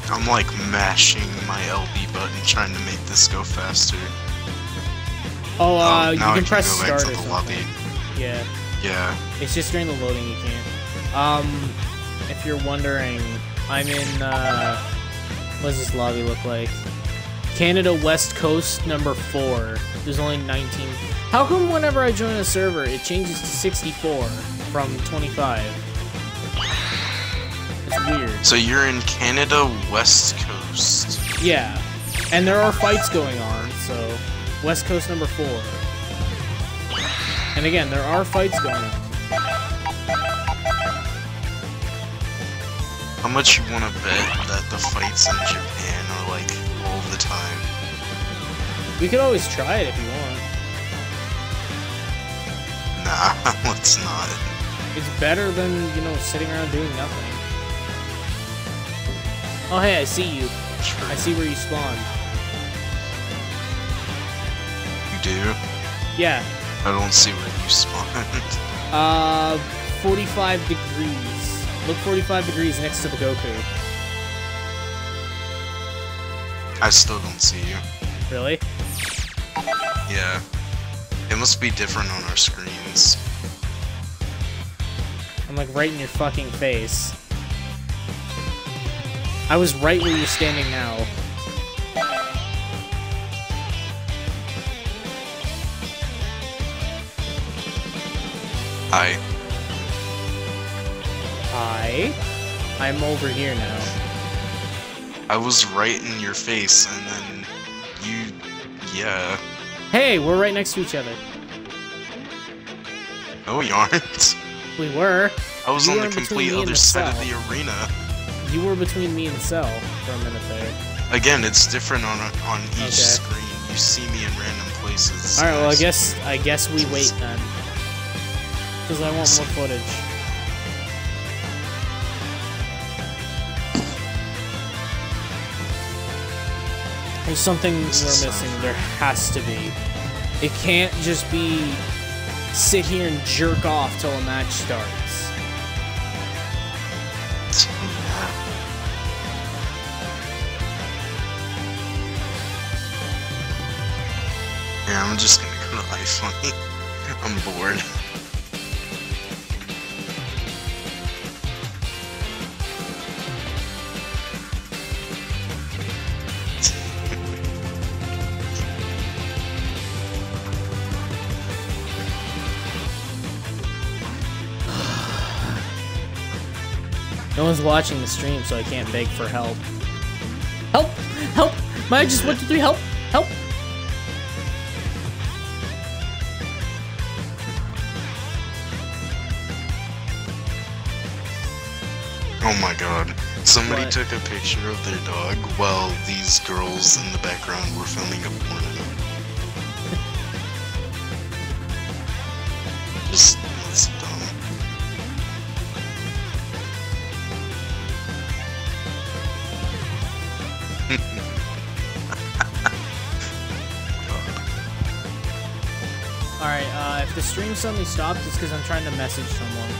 I'm like mashing my LB button trying to make this go faster. Oh, uh, Oh, you can can press go back start or the something. lobby. Yeah, Yeah. it's just during the loading you can't. Um, if you're wondering, I'm in, uh, what does this lobby look like? Canada West Coast number 4. There's only 19. How come whenever I join a server, it changes to 64 from 25? It's weird. So you're in Canada West Coast. Yeah, and there are fights going on, so West Coast number four. And again, there are fights going on. How much you wanna bet that the fights in Japan are like all the time? We could always try it if you want. Nah, let's not. It's better than, you know, sitting around doing nothing. Oh, hey, I see you. True. I see where you spawned. You do? Yeah. I don't see where you spawned. Uh, 45 degrees. Look 45 degrees next to the Goku. I still don't see you. Really? Yeah. It must be different on our screens. I'm like right in your fucking face. I was right where you're standing now. I. Hi. I'm over here now. I was right in your face, and then you. Yeah. Hey, we're right next to each other. No, we aren't. We were. I was You on the complete other the side of the arena. You were between me and Cell for a minute there. Again, it's different on on each Okay. screen. You see me in random places. All right. Well, I guess I guess we wait then, because I want more footage. There's something we're missing. There has to be. It can't just be sit here and jerk off till a match starts. Yeah, I'm just gonna go to iFunny. I'm bored. One's watching the stream, so I can't beg for help. Help! Help! Maya just one, two, three, help! Help! Oh my god. Somebody What? took a picture of their dog while these girls in the background were filming a porno. The stream suddenly stops, it's because I'm trying to message someone.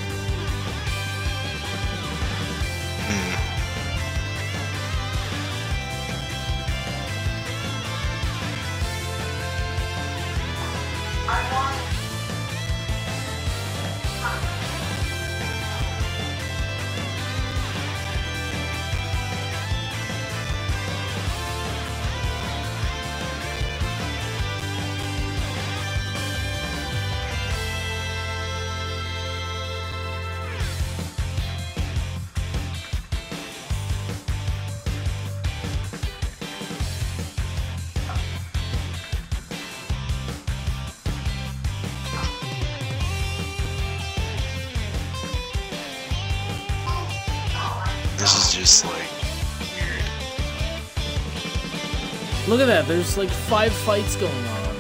That, there's like five fights going on.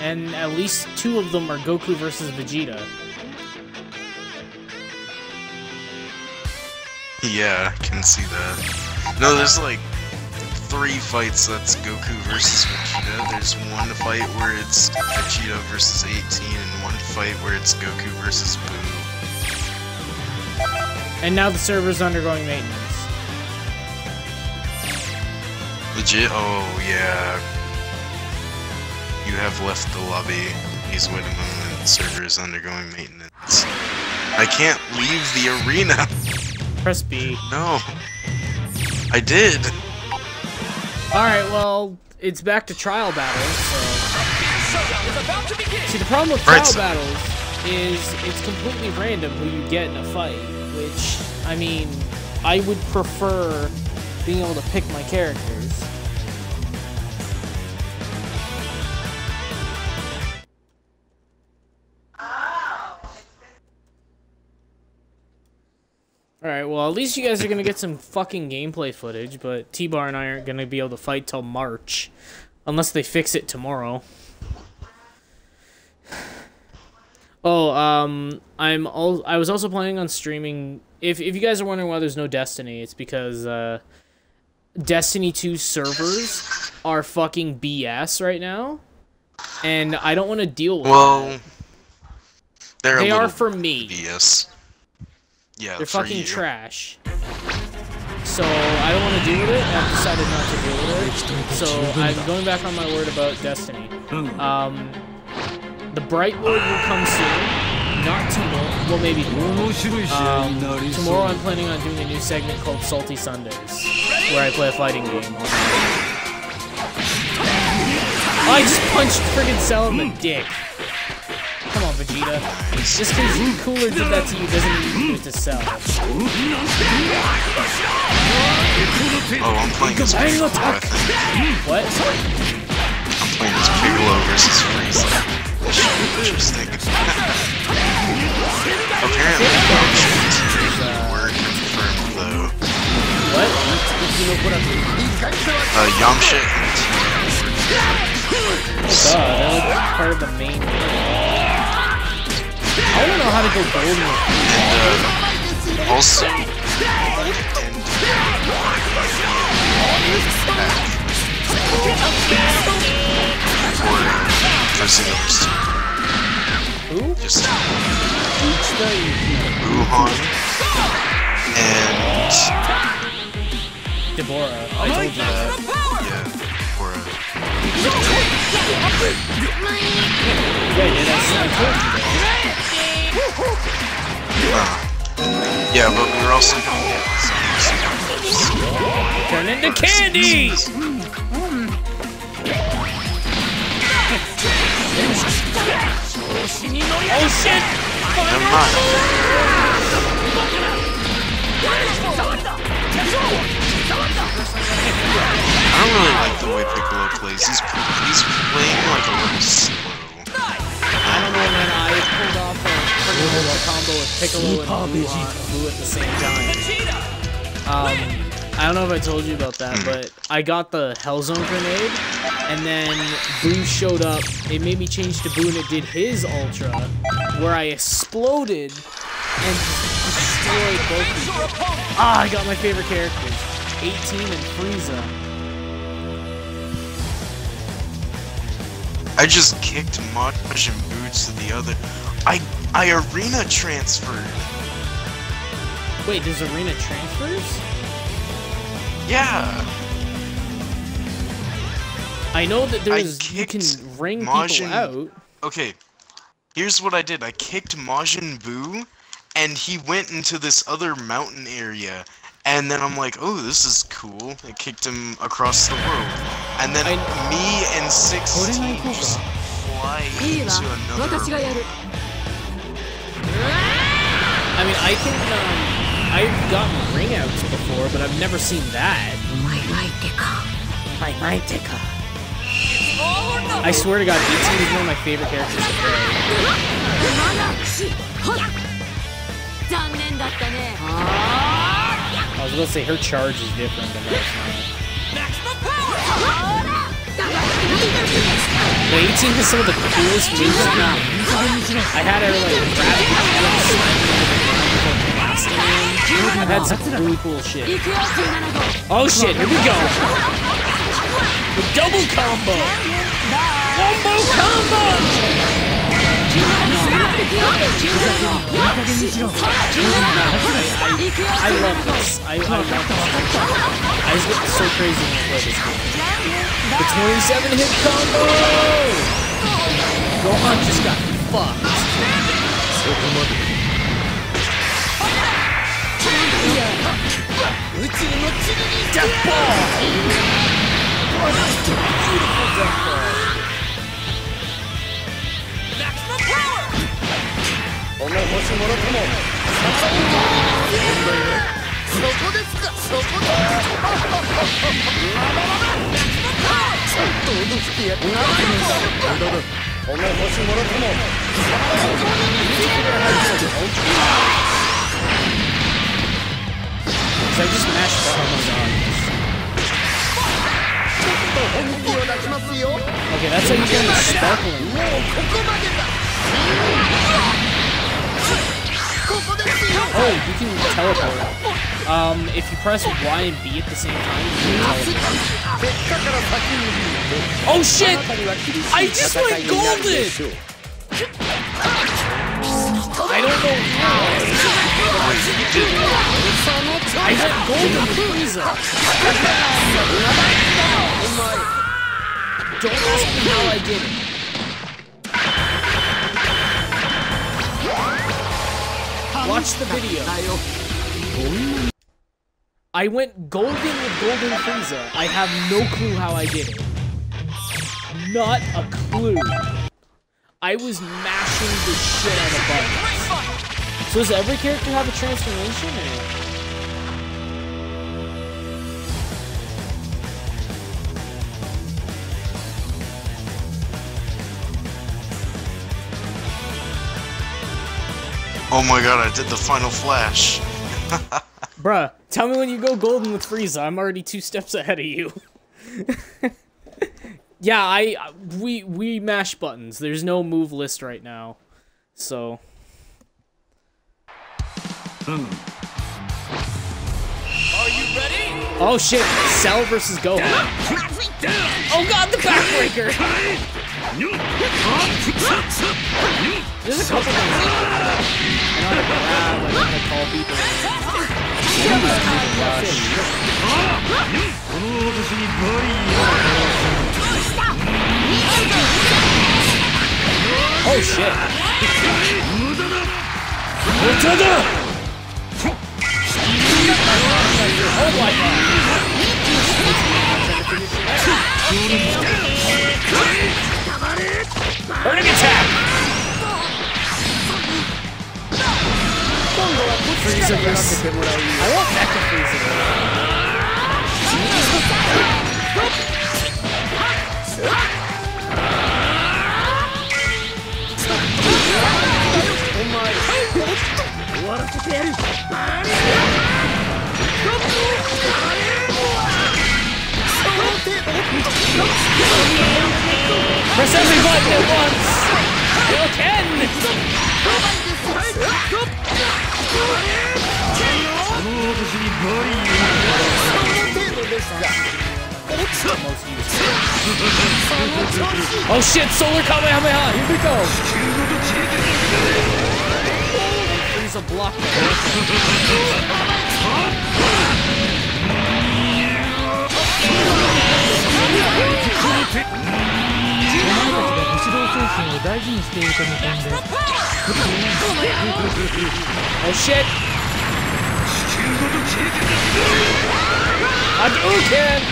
And at least two of them are Goku versus Vegeta. Yeah, I can see that. No, there's like three fights that's Goku versus Vegeta. There's one fight where it's Vegeta versus 18, and one fight where it's Goku versus Buu. And now the server's undergoing maintenance. Legit? Oh, yeah. You have left the lobby. Please wait a moment. Server is undergoing maintenance. I can't leave the arena. Press B. No. I did. Alright, well, it's back to trial battles, so... Showdown about to begin. See, the problem with Right, trial so- battles is it's completely random who you get in a fight, which, I mean, I would prefer being able to pick my characters. Alright, well, at least you guys are gonna get some fucking gameplay footage, but Tbarr and I aren't gonna be able to fight till March. Unless they fix it tomorrow. Oh, um, I'm all. I was also planning on streaming. If if you guys are wondering why there's no Destiny, it's because uh, Destiny 2 servers are fucking BS right now, and I don't want to deal with. Well, They're They are for me. BS. Yeah, They're for fucking you. trash. So I don't want to deal with it. I've decided not to deal with it. So I'm going back on my word about Destiny. Um, the bright lord will come soon. Not tomorrow. Well, maybe tomorrow. Um, tomorrow I'm planning on doing a new segment called Salty Sundays, where I play a fighting game. I just punched friggin' Cell in the hmm. dick. Come on, Vegeta. Just because Cooler did that to you doesn't mean you do to Cell. Oh, I'm playing this Piccolo. Hmm. What? I'm playing this Piccolo versus Frieza. That interesting. Apparently, Yamcha were confirmed though. What? Uh, Yamcha and Duh, they're like part of the main game. I wanna know how to go golden and uh, also and for those two. Who? Just Wuhan and Deborah. I told you that. yeah, or uh, Yeah, I did. I, I told you that. yeah, but we were also. Turn into candy! Oh shit! Never mind. I don't really like the way Piccolo plays. He's he's playing like a little slow. I don't know, man. I pulled off a pretty cool combo with Piccolo and Blue, Blue at the same time. Um, I don't know if I told you about that, but I got the Hellzone grenade, and then Buu showed up. It made me change to Buu, and it did his Ultra, where I exploded and destroyed both of them. Ah, I got my favorite characters, 18 and Frieza. I just kicked Majin Boots to the other. I I arena transferred. Wait, there's arena transfers? Yeah. I know that there's you can ring Majin... people out. Okay, here's what I did. I kicked Majin Buu, and he went into this other mountain area. And then I'm like, oh, this is cool. I kicked him across the world. And then I... me and six teams fly into another. I mean, I can. Um... I've gotten ring outs before, but I've never seen that. I swear to God, E.T. is one of my favorite characters to play. I was gonna say her charge is different than that. The 18 has some of the coolest moves. I had her like grab and slam that's really cool shit. Oh shit, here we go. The double combo. Wombo combo! I love this. I, I love this. I just get so crazy when I play this game. The 27 hit combo! Gohan just got fucked. 宇宙のチルニージっッこの星もろともそこですかそこちょっとてやってみたこの星もろとも。Because I just mashed buttons. Oh okay, that's how you get the sparkling. Oh, you can teleport. Um, if you press Y and B at the same time, you can teleport. Oh shit! I just went golden! I don't know how. I! Don't ask me how I did it. Watch the video. I went golden with golden Frieza. I have no clue how I did it. Not a clue. I was mashing the shit out of buttons. So does every character have a transformation? Or? Oh my god, I did the final flash. Bruh, tell me when you go golden with Frieza. I'm already two steps ahead of you. yeah, I we we mash buttons. There's no move list right now. So Mm. Are you ready? Oh shit, Cell versus Gohan. Oh god, the backbreaker! There's a couple things I know how to grab, like, when I call people. Oh shit! Burning attack! Freeze of this. I want that to freeze it. Oh my. Press every button at once! You can! Oh shit, solar Kamehameha! Here we go! is a block. Oh shit! Hadouken!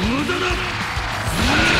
無駄だ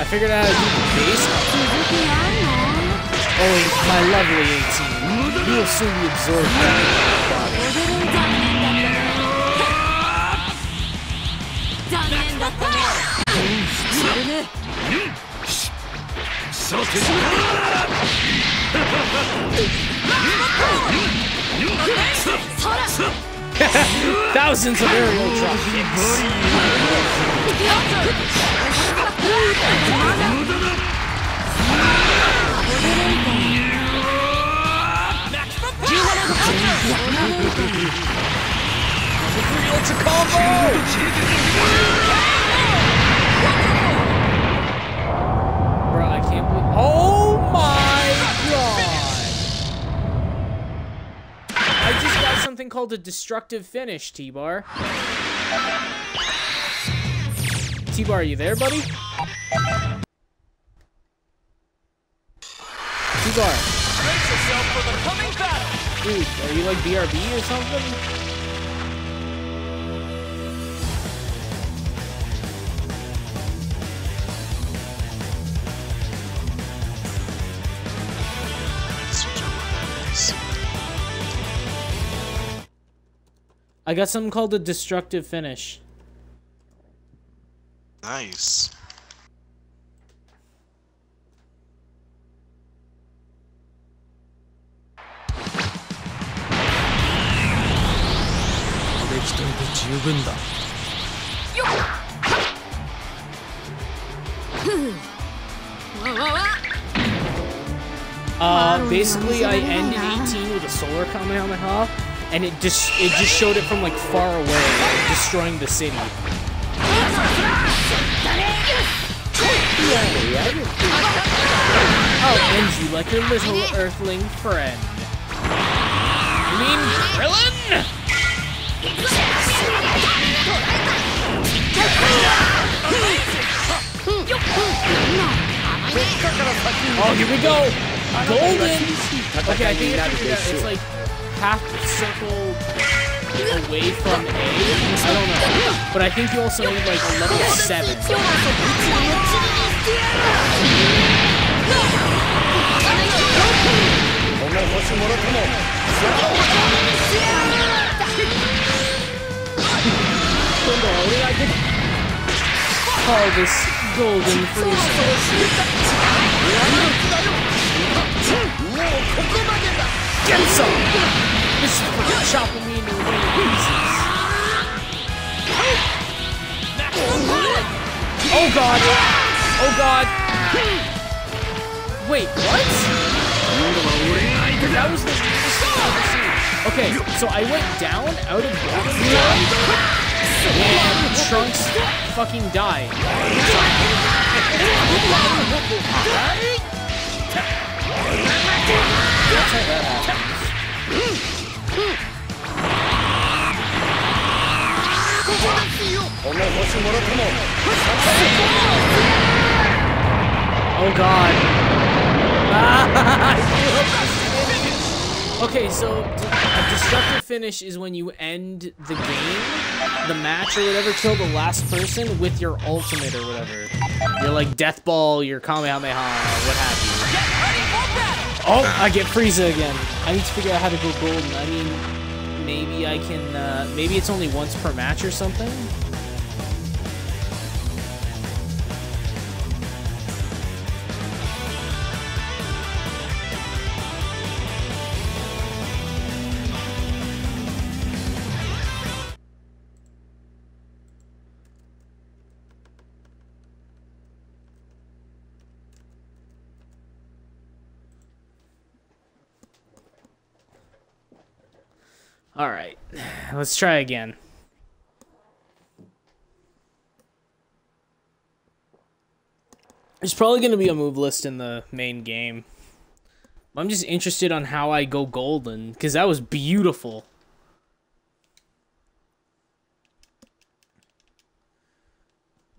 I figured out how to do the base. Oh, my lovely 18. You'll soon be absorbed by body. Thousands of aerial drop Three ultra combo! Bro, I can't believe. Oh my! something called a destructive finish, Tbarr. Tbarr, are you there, buddy? Tbarr. Dude, are you like BRB or something? Got something called a destructive finish. Nice. Uh, basically, I ended 18 with a solar Kamehameha, and it just it just showed it from like far away, destroying the city. Oh, and you like your little earthling friend. You mean Krillin? Oh, here we go! Golden! Okay, I think I figured out it's like half circle away from A. I don't know. But I think you also need like a level 7. Call this Golden Frieza. Get some! This is for chopping me into a pieces. Oh god! Oh god! Wait, what? That was the. Okay, so I went down out of and Trunks fucking died. That's how that happened. Oh god. okay, so a destructive finish is when you end the game, the match or whatever, kill the last person with your ultimate or whatever. You're like death ball, your kamehameha, what have you. Oh, I get Frieza again. I need to figure out how to go golden. I mean, maybe I can, uh, maybe it's only once per match or something? All right, let's try again. There's probably going to be a move list in the main game. I'm just interested on how I go golden because that was beautiful.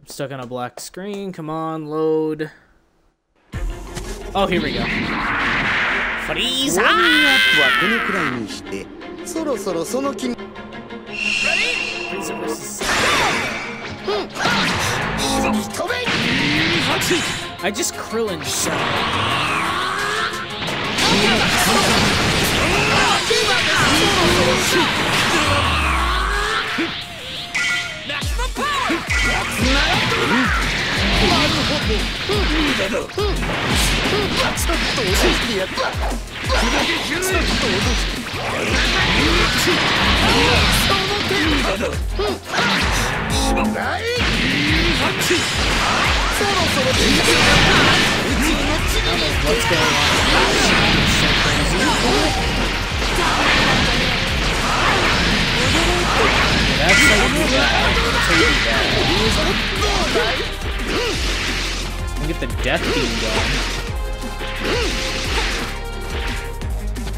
I'm stuck on a black screen. Come on, load. Oh, here we go. そろそろその気 I just Krillin shot. Maximum power! That's not ウォーミング Frieza!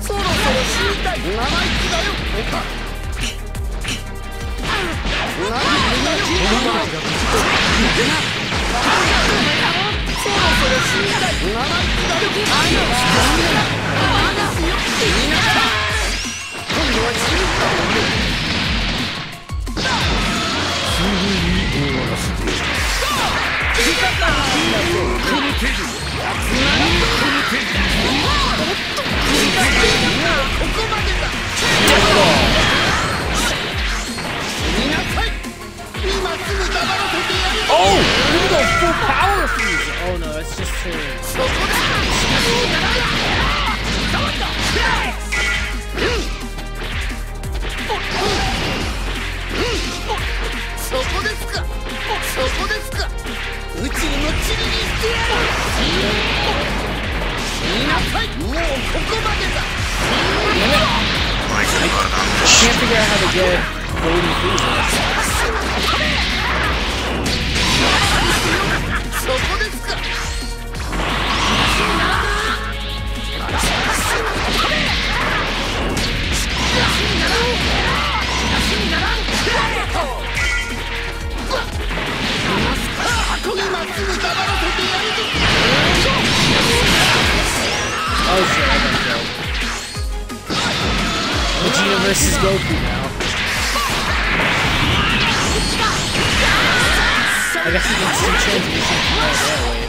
ア すぐに終わらせてやる Oh! Here we go! Full power fusion! Oh no, that's just silly. So 宇宙の塵にしてやる死になさいもうここまでだ My god, I'm just Can't figure out how to get Golden Frieza. そこですか Oh shit, I got killed. Vegeta versus Goku now. I guess you can see from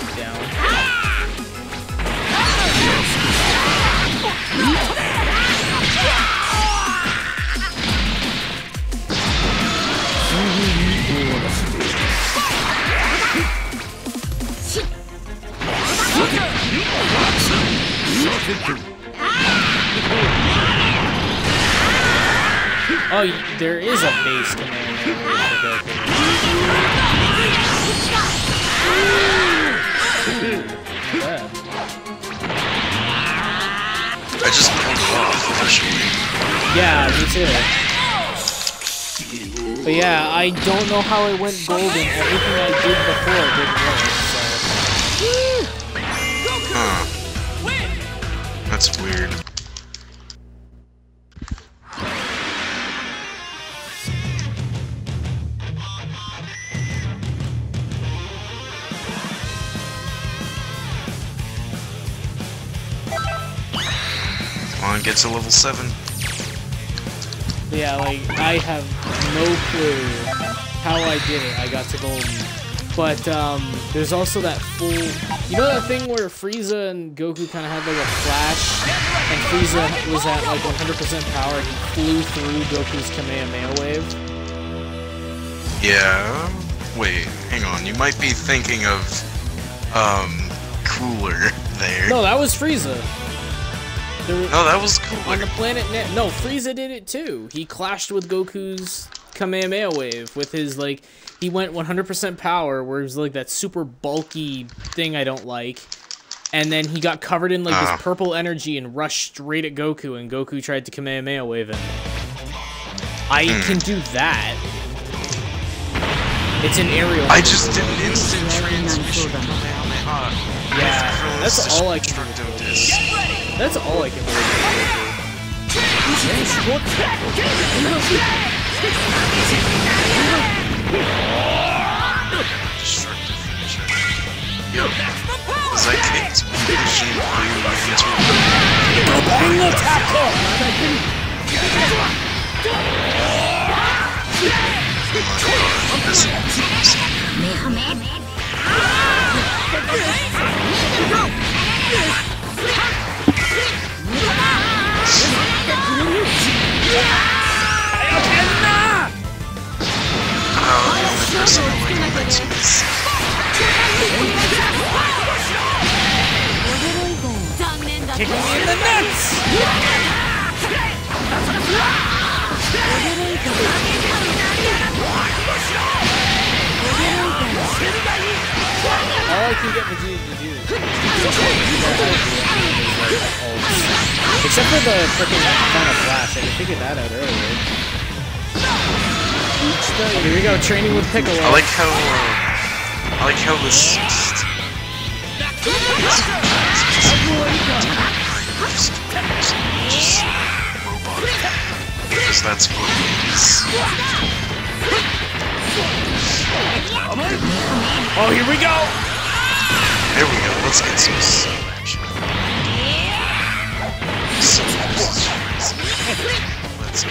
Oh, there is a base command for Goku. I just pulled it off officially. Yeah, me too. But yeah, I don't know how it went golden. Everything I did before didn't work, on, get to level 7. Yeah, like, I have no clue how I did it. I got to golden. But, um, there's also that full... You know that thing where Frieza and Goku kind of had, like, a flash? And Frieza was at, like, 100% power. And he flew through Goku's Kamehameha wave. Yeah. Wait, hang on. You might be thinking of, um, Cooler there. No, that was Frieza. There were- No, that was cool. On Cooler. the planet Net. No, Frieza did it too. He clashed with Goku's Kamehameha wave with his like he went 100% power where it was like that super bulky thing I don't like. And then he got covered in like Ah. this purple energy and rushed straight at Goku and Goku tried to Kamehameha wave him. I Hmm. can do that. It's an aerial. I just did an instant transmission Kamehameha. yeah, that's all I can Destructo do. Disc. That's all I can really do. Destructive finisher. Yo, as I kicked Vision Blue into I can get Vegeta to do Except for the freaking final flash, I figured that out earlier. Here we go, training with Piccolo. I like how uh, I like how this just just robot because that's what it is. Oh, here we go! There we go. Let's get some sub action. Sub versus Frieza. Let's go.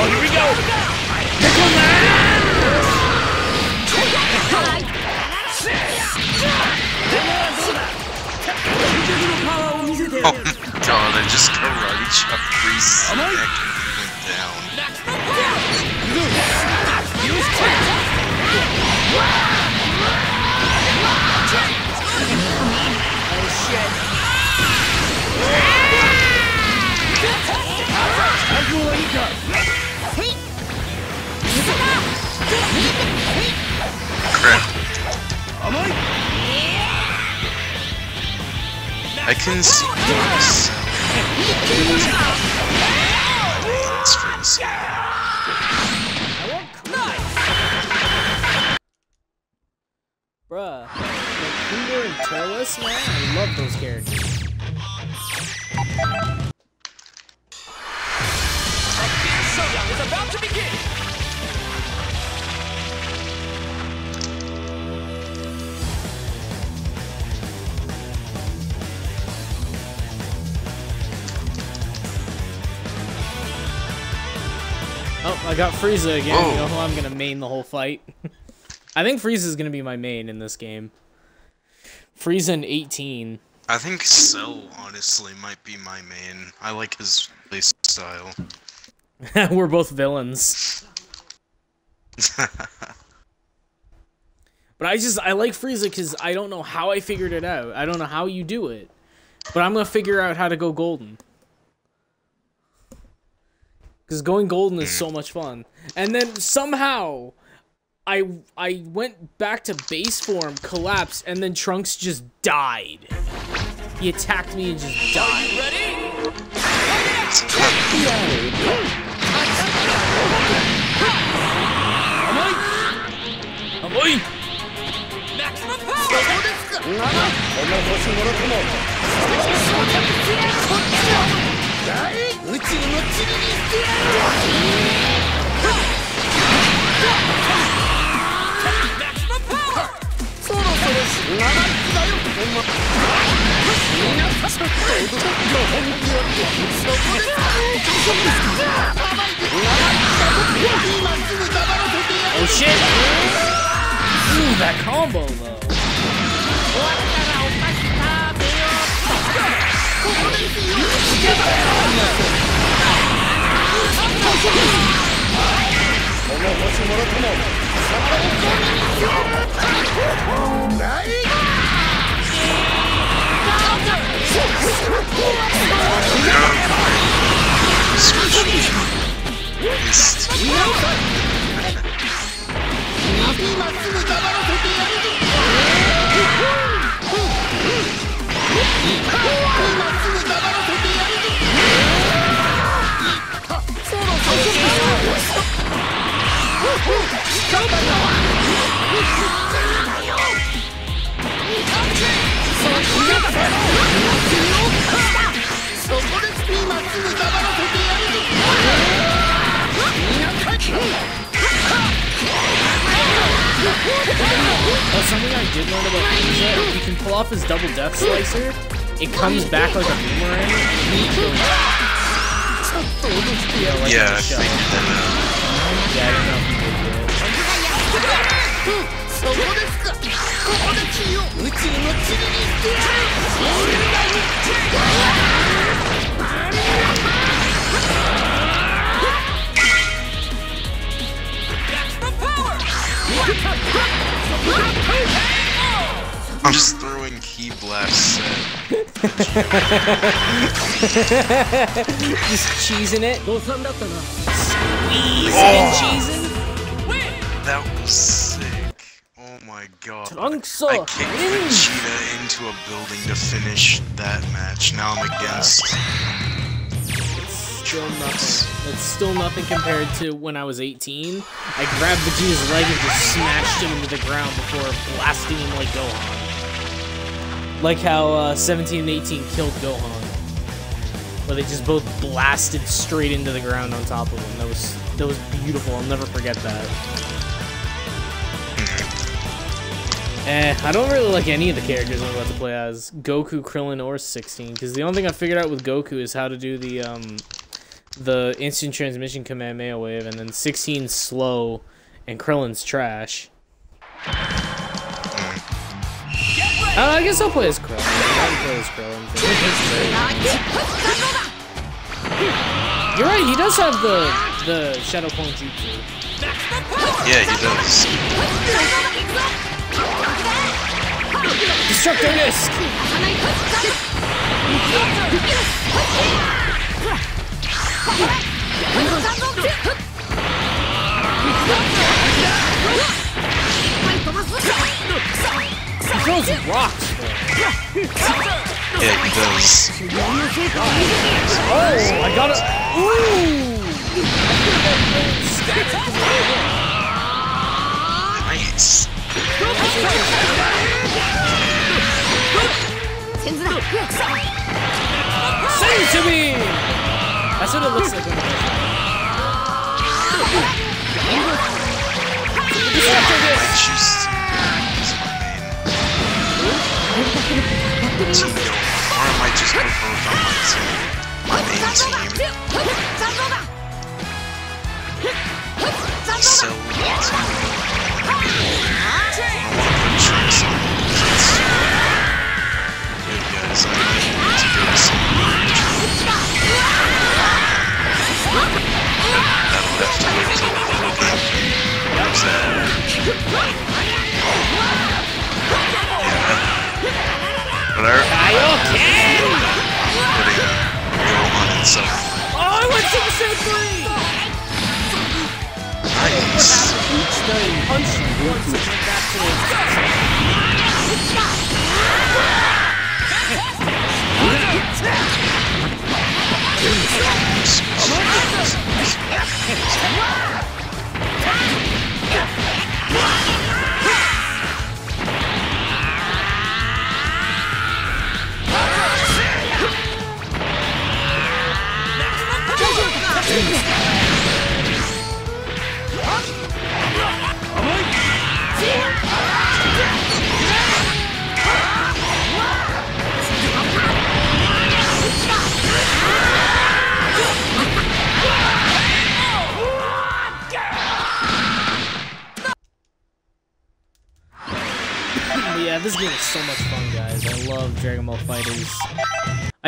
Oh, here we go! Oh reach up Frieza's neck and he went down. Crap. I can see this. It's Frieza. Bruh. Like, Cooler and Turles, man? I love those characters. Got Frieza again. Whoa. You know who I'm gonna main the whole fight? I think Frieza's gonna be my main in this game. Frieza in 18. I think Cell honestly might be my main. I like his play style. We're both villains. But I just I like Frieza because I don't know how I figured it out. I don't know how you do it, but I'm gonna figure out how to go golden. Because going golden is so much fun. And then somehow, I I went back to base form, collapsed, and then Trunks just died. He attacked me and just died. Ready? Oi! Maximum power! 宇宙の塵にしてやる Maximum power! そろそろ死なない気だよお前みんなちょっと踊ってやる Oh shit! Ooh, that combo though. 終わったらお菓子食べようここですよ今すぐ黙らせてやるぞ Oh, something I did learn about if you can pull off his double death slicer, it comes back like a boomerang. Yeah, I figured that out. Yeah, I don't know if you did it. そこですかここでキーを宇宙の地にしてやるオールナイトアリアマン That's the power! What the fuck? What the fuck? I'm just throwing ki blasts Just cheesing it. Squeezing and oh. cheesing. That was sick. Oh my god. I kicked the cheetah into a building to finish that match. Now I'm against still nothing. It's still nothing compared to when I was 18. I grabbed Vegeta's leg and just smashed him into the ground before blasting him like Gohan. Like how uh, 17 and 18 killed Gohan. Where they just both blasted straight into the ground on top of him. That was that was beautiful. I'll never forget that. Eh, I don't really like any of the characters I'm about to play as Goku, Krillin, or 16, because the only thing I figured out with Goku is how to do the um, the instant transmission command Kamehameha wave, and then 16's slow, and Krillin's trash. Uh, I guess I'll play as Krillin. I'll play as Krillin. 'cause. You're right. He does have the the Shadow Clone Jutsu. Yeah, he does. Destructo Disc. He throws rocks. Yeah, he does. Oh, I got it. Ooh. Nice. Say it to me. That's what it looks like. When it team go, or I might just put both on my team. My main team. So we get to I want to put Trunks on. Good guys, I Punch once and back to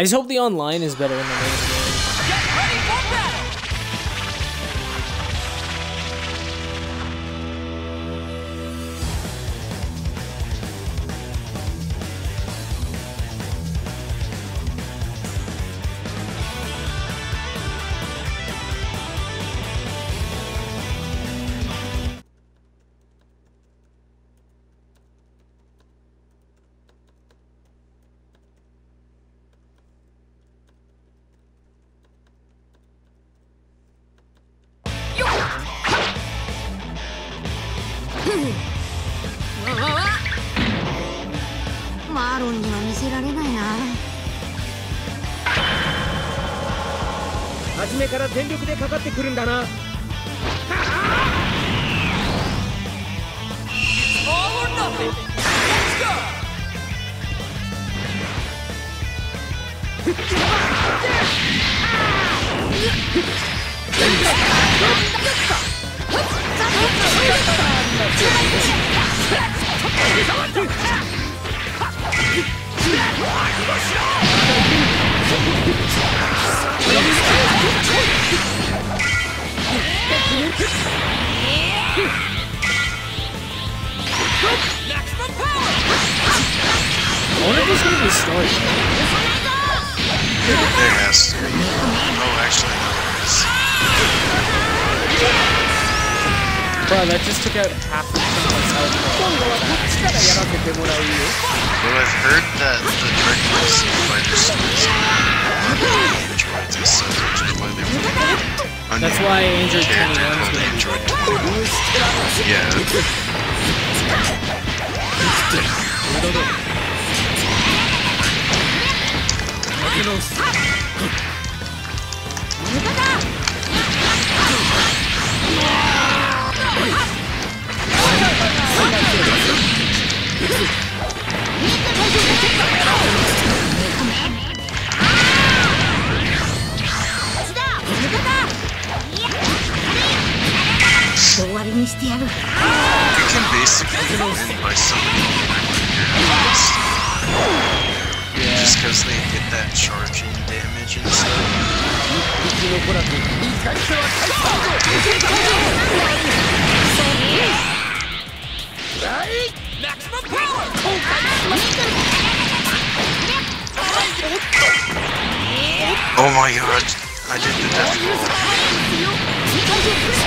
I just hope the online is better than the main game. Oh my god, I did the death roll.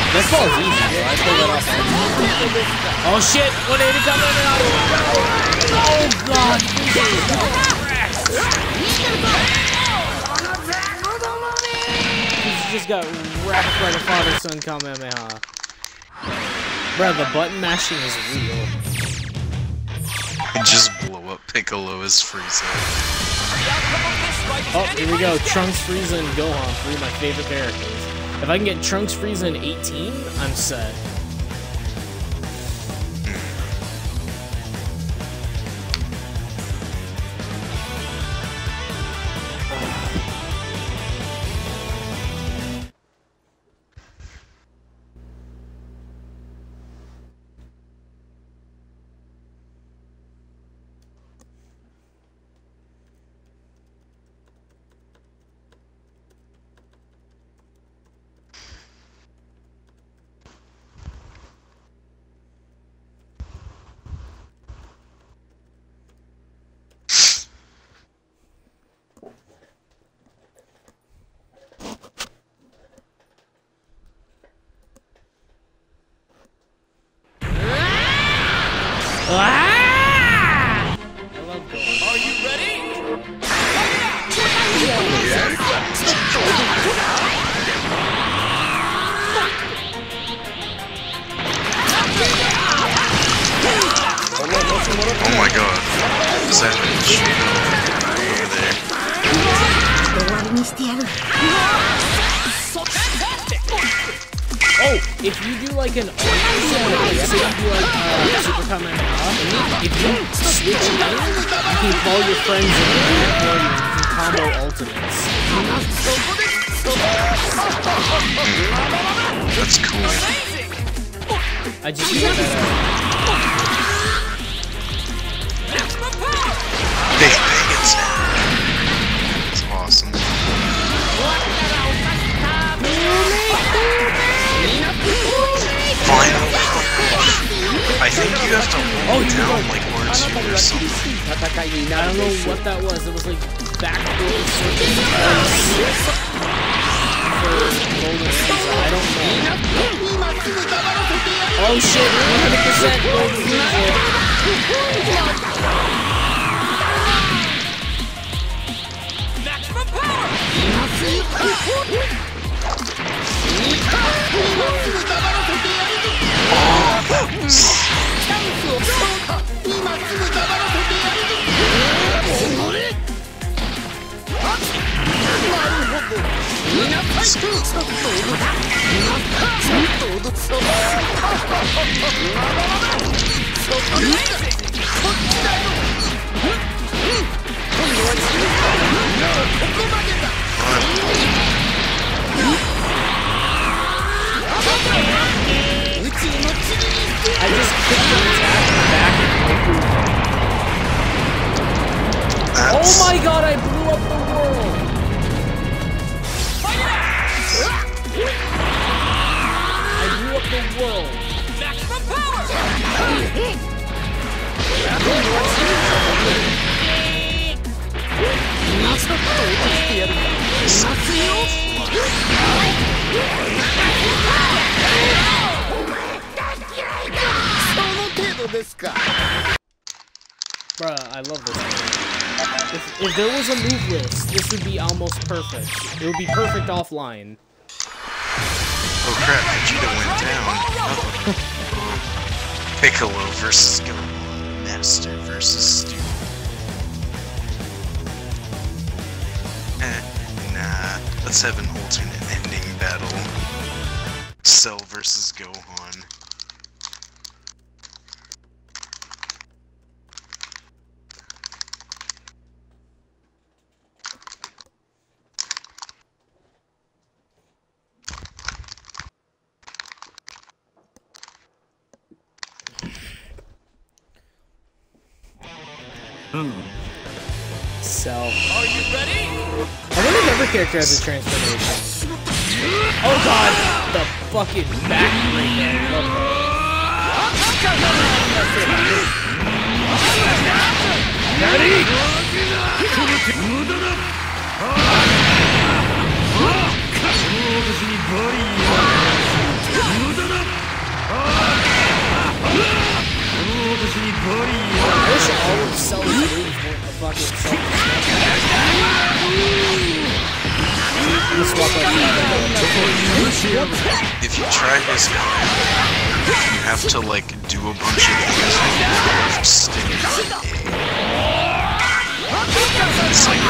That ball's easy, bro. I pulled that off. Oh shit! 180 coming out! Oh god! He's just got wrecked by the father son Kamehameha. Bro, the button mashing is real. Just up Piccolo is is Oh, here we go. Trunks, Frieza, and Gohan, three of my favorite characters. If I can get Trunks, Frieza, and 18, I'm set. Bruh, I love this game. If, if there was a move list, this would be almost perfect. It would be perfect offline. Oh crap, Vegeta went down. Uh-oh. Piccolo versus Gohan. Master versus student. Eh, nah. Let's have an alternate ending battle. Cell versus Gohan. Character has a transformation. Oh god! The fucking. Okay. I wish all of Cell's moves weren't a fucking If you try this command, you have to like do a bunch of things you stick. It's like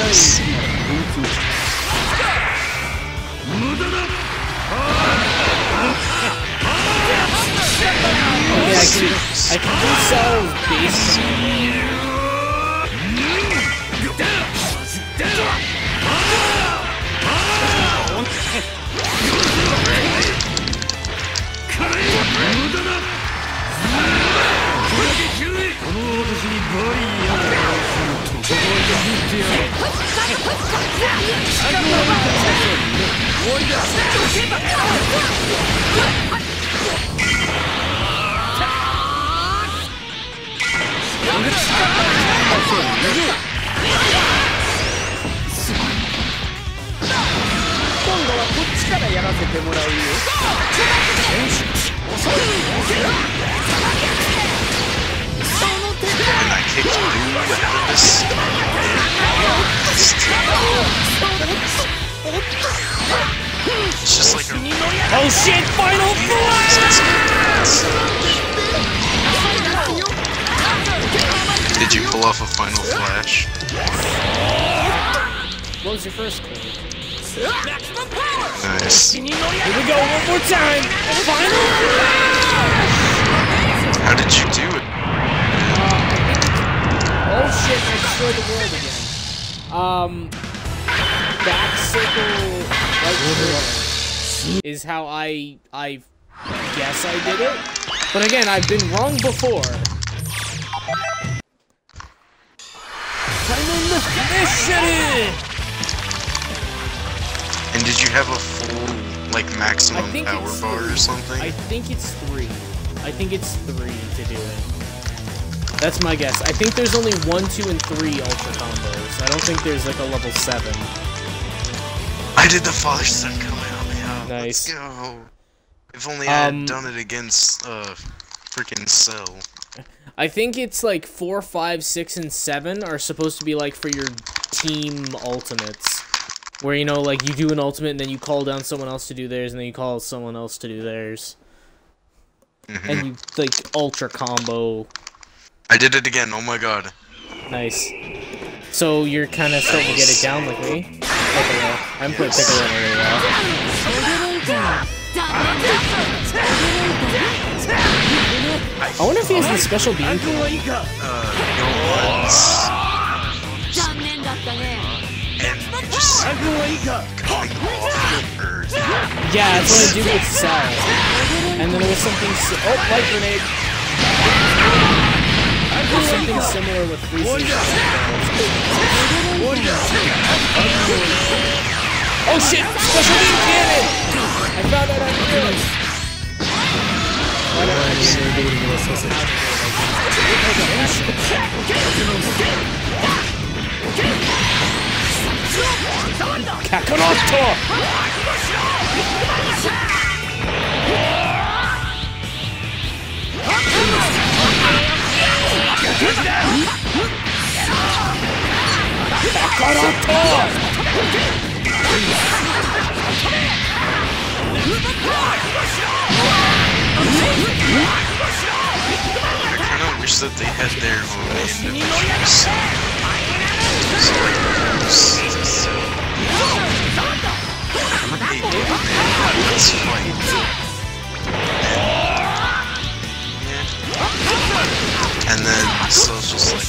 I any outfit. Okay, I can, I can do Cell's base command. and I kicked you ahead of this. It's just like a Oh shit! Final Flash! Did you pull off a final flash? What was your first power! Nice. Here we go, one more time! Final How did you do it? Oh shit, I destroyed the world again. Um, back circle right is how I, I guess I did it. But again, I've been wrong before. And did you have a full, like, maximum power bar three. or something? I think it's three. I think it's three to do it. That's my guess. I think there's only one, two, and three ultra combos. I don't think there's like a level seven. I did the father son Kamehameha. Nice. Let's go. If only I Um, had done it against, uh, freaking Cell. I think it's like four, five, six, and seven are supposed to be like for your team ultimates. Where you know, like you do an ultimate and then you call down someone else to do theirs, and then you call someone else to do theirs, Mm-hmm. and you like ultra combo. I did it again, oh my god. Nice. So you're kind of starting to get it down like me. Piccolo. I'm playing Piccolo really well. I wonder if he has the special beam. Uh, no Earth. Yeah, that's what I do with Cell. And then there was something. Si oh, light grenade. Something similar with Frieza. Oh shit! Special beam cannon! I found out to do it. Why don't I just do Kakaroto! I kind of wish that they had their own individual scene. So, like, s- s- Hey, man, let's fight. Yeah. And then Cell's just like,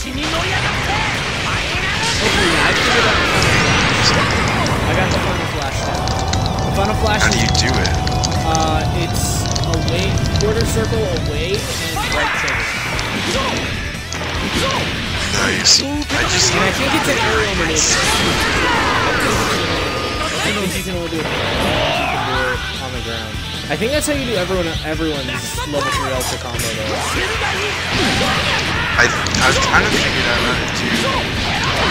I figured out the final. I got the final flash. The final flash how do you do it? uh, it's away, quarter circle away, and right trigger. Nice. I just And I think it's an aerial maneuver. I think you can only do it. You can do it on the ground. I think that's how you do everyone everyone's level three ultra combo though. I I've kind of figured out how to do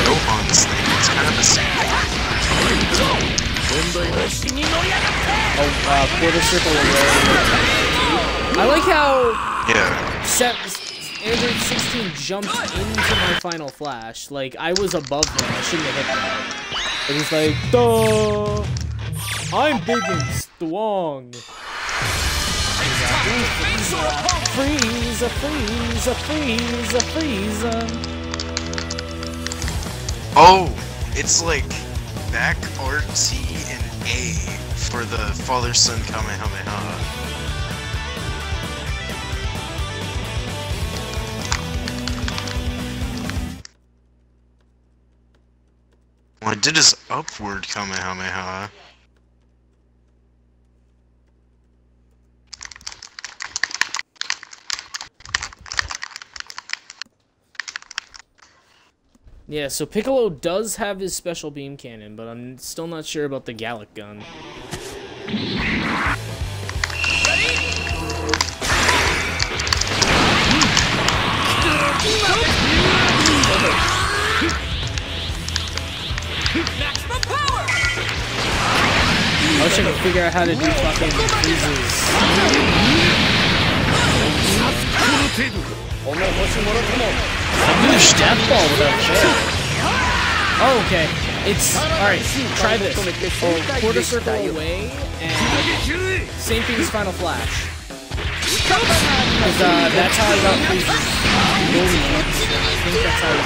Gohan's thing. It's kind of the same thing. Oh, uh, quarter circle away. I like how Yeah. set, Android 16 jumped into my final flash. Like I was above him. I shouldn't have hit that. It was like, duh. I'm big and strong. Freeze, freeze, freeze, freeze. Oh, it's like back RT and A for the father son Kamehameha. Well, I did his upward Kamehameha. Yeah, so Piccolo does have his special beam cannon, but I'm still not sure about the Galick Gun. Maximum I wish I could figure out how to do fucking freezes. I'm gonna stab ball without shit. Oh, okay. It's alright, try this. Oh, quarter circle away and same thing as Final Flash. Because uh, that's how I got freezes. I think that's how I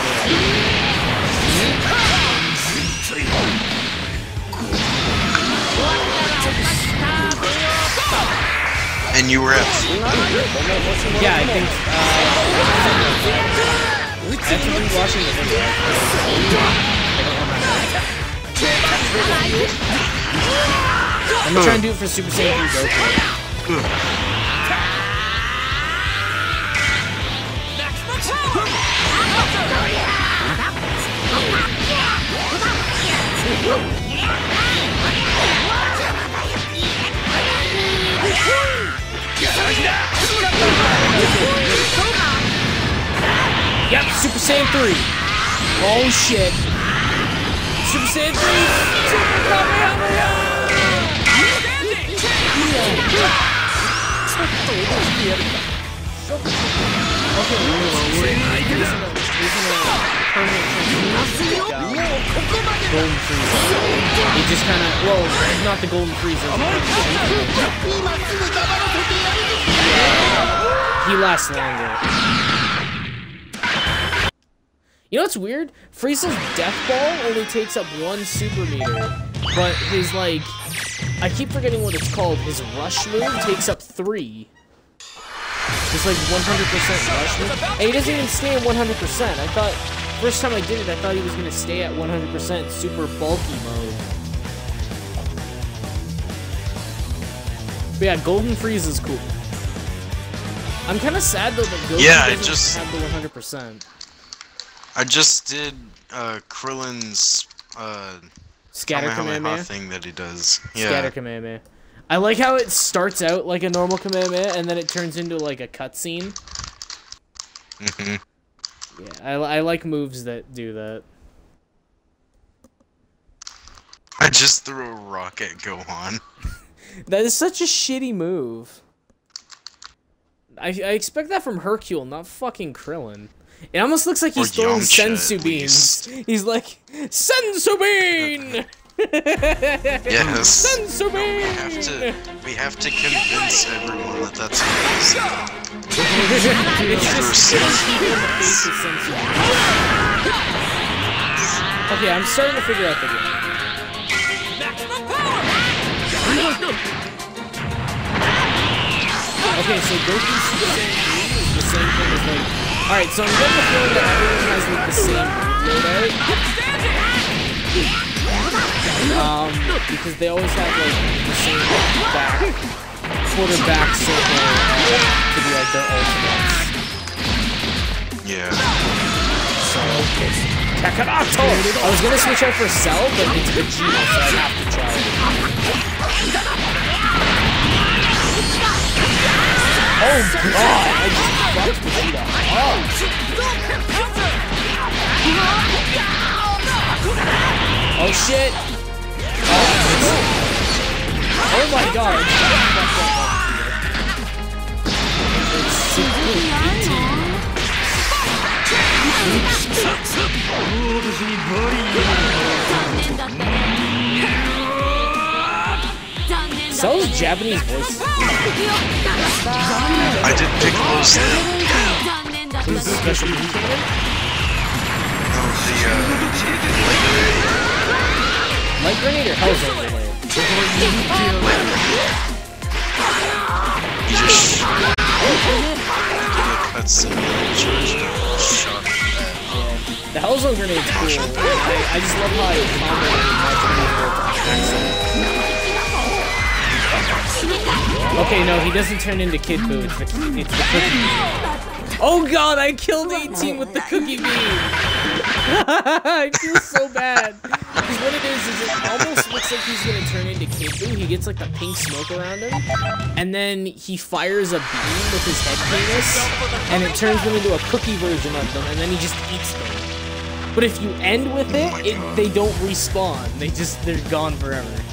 did it. And you were at Yeah, I think. Uh, I have to be watching the. I'm trying to do it for Super Saiyan 3 Goku. Maximum Yep, Super Saiyan 3. Oh shit. Super Saiyan 3. Super Kamehameha. Okay, Golden. He just kind of, well, he's not the Golden Frieza. He lasts longer. You know what's weird? Frieza's Death Ball only takes up one super meter, but his, like, I keep forgetting what it's called. His Rush move takes up three. It's like 100% Rush. And he doesn't even stay at 100%. I thought, first time I did it, I thought he was going to stay at 100% super bulky mode. But yeah, Golden Frieza is cool. I'm kind of sad though that Goku Yeah, I doesn't just- have the 100%. I just did uh, Krillin's uh, Scatter Kamehameha Kamehameha. thing that he does. Yeah. Scatter Kamehameha. I like how it starts out like a normal Kamehameha and then it turns into like a cutscene. hmm Yeah, I, I like moves that do that. I just threw a rock at Gohan. That is such a shitty move. I, I expect that from Hercule, not fucking Krillin. It almost looks like he's Or throwing Yamcha, senzu beans. He's like, senzu bean! Yes. senzu We have to. We have to convince everyone that that's is. It's just senzu hitting people in the face with senzu beans. Okay, I'm starting to figure out the game. Okay, so Goku's Super Saiyan 3 is the same thing as like. Alright, so I'm getting the feeling that everyone has like the same loadout. Um, because they always have like the same back, quarterback circle uh, to be like their ultimates. Yeah. So it's Kakaroto! I was gonna switch out for Cell, but it's Vegeta, so I have to try it. Oh god, I just fucked Vegeta up. Oh shit! Oh, oh my god! So's Japanese voice. I did pick those. This special. Oh, the, uh, Light grenade or Hellzone grenade? he just. The Hellzone grenade's cool. I, I just love how it combo Okay, no, he doesn't turn into Kid Buu. It's the, it's the cookie. Oh god, I killed 18 with the cookie bean! I feel so bad. Because what it is, is it almost looks like he's gonna turn into Kid. He gets like the pink smoke around him, and then he fires a beam with his head penis, and it turns them into a cookie version of them, and then he just eats them. But if you end with it, it they don't respawn. They just, they're gone forever.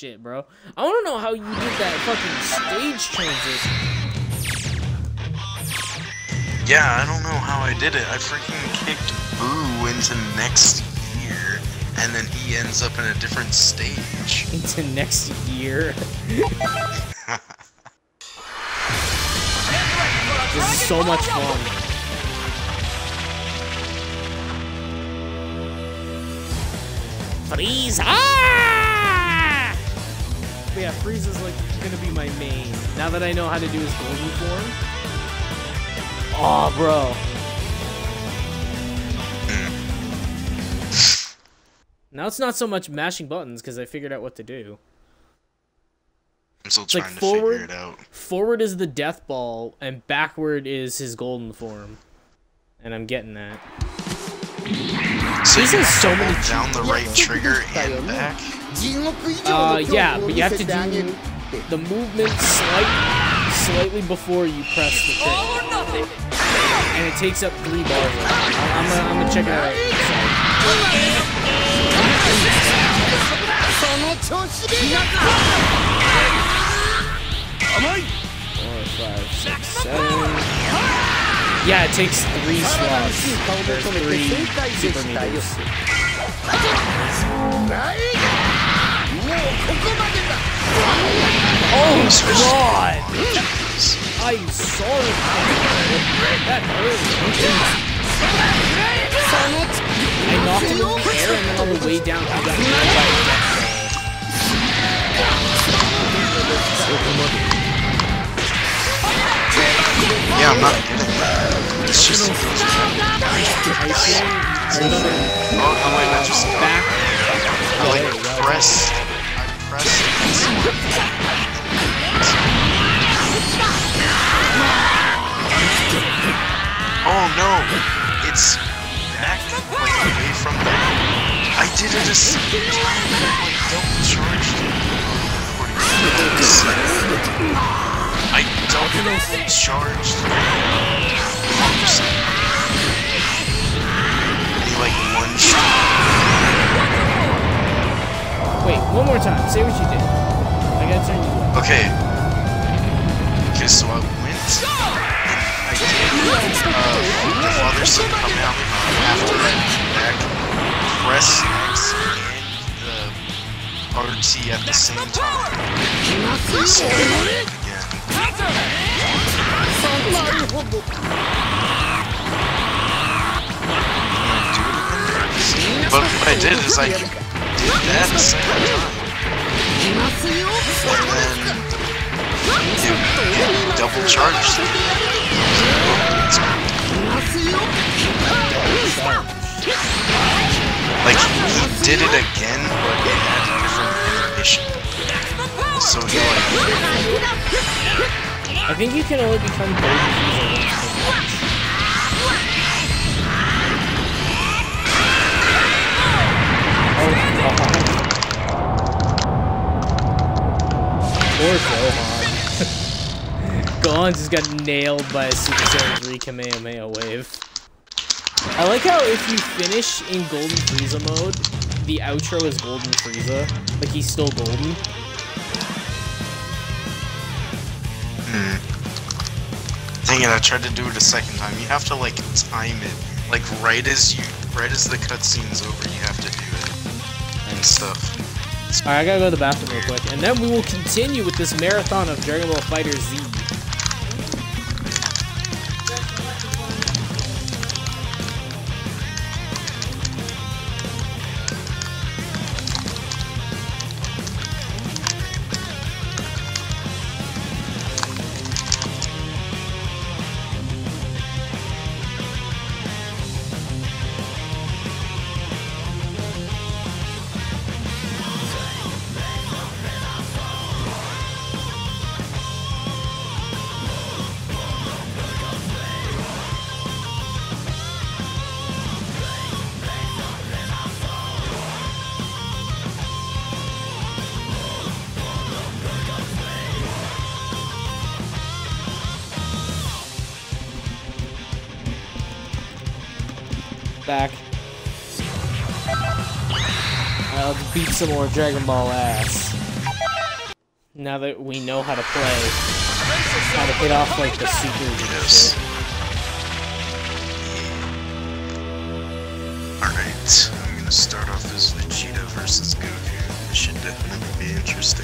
Shit, bro. I want to know how you did that fucking stage transition. Yeah, I don't know how I did it. I freaking kicked Buu into next year, and then he ends up in a different stage. into next year. this is so much fun. Freeze! But yeah, Frieza's like gonna be my main. Now that I know how to do his golden form. Oh, bro. Hmm. Now it's not so much mashing buttons because I figured out what to do. I'm still It's like trying to forward- figure it out. Forward is the death ball, and backward is his golden form. and I'm getting that. So This you is have so to many down the right trigger and back. Uh, yeah, but you have to do the movement slight, slightly before you press the thing, oh, And it takes up three bars. I'm, gonna, I'm gonna check it out. Four, five, six, seven. Yeah, it takes three slots. There's three super meters. Oh, God! I'm sorry. That hurt. I knocked him in the air and then on the way down I got hit by Yeah, I'm not getting that. It's just... I see. Oh, oh, wait, I just... Back. I, like, pressed. I. Oh no! It's back, like away from the. I did it a second time, like double charged. I double charged. He like one shot. Wait, one more time. Say what you did. I gotta turn you. Up. Okay. Okay, so I went. I did uh, the father said, come out after I came back. Press X and the uh, RT at the same time. So, again. But what I did is I that's you hit double charge. Like, he did it again, but it had a different animation. So he like... I think you can only become both of these. Poor Gohan. Gohan just got nailed by a Super Saiyan 3 Kamehameha wave. I like how if you finish in Golden Frieza mode, the outro is Golden Frieza. Like he's still golden. Hmm. Dang it, I tried to do it a second time. You have to like time it. Like right as you right as the cutscene's over, you have to do it. Stuff. Alright, I gotta go to the bathroom real quick, and then we will continue with this marathon of Dragon Ball FighterZ. Back. Let's beat some more Dragon Ball ass. Now that we know how to play, how to hit off like the supers and shit. Alright, I'm gonna start off as Vegeta versus Goku. This should definitely be interesting.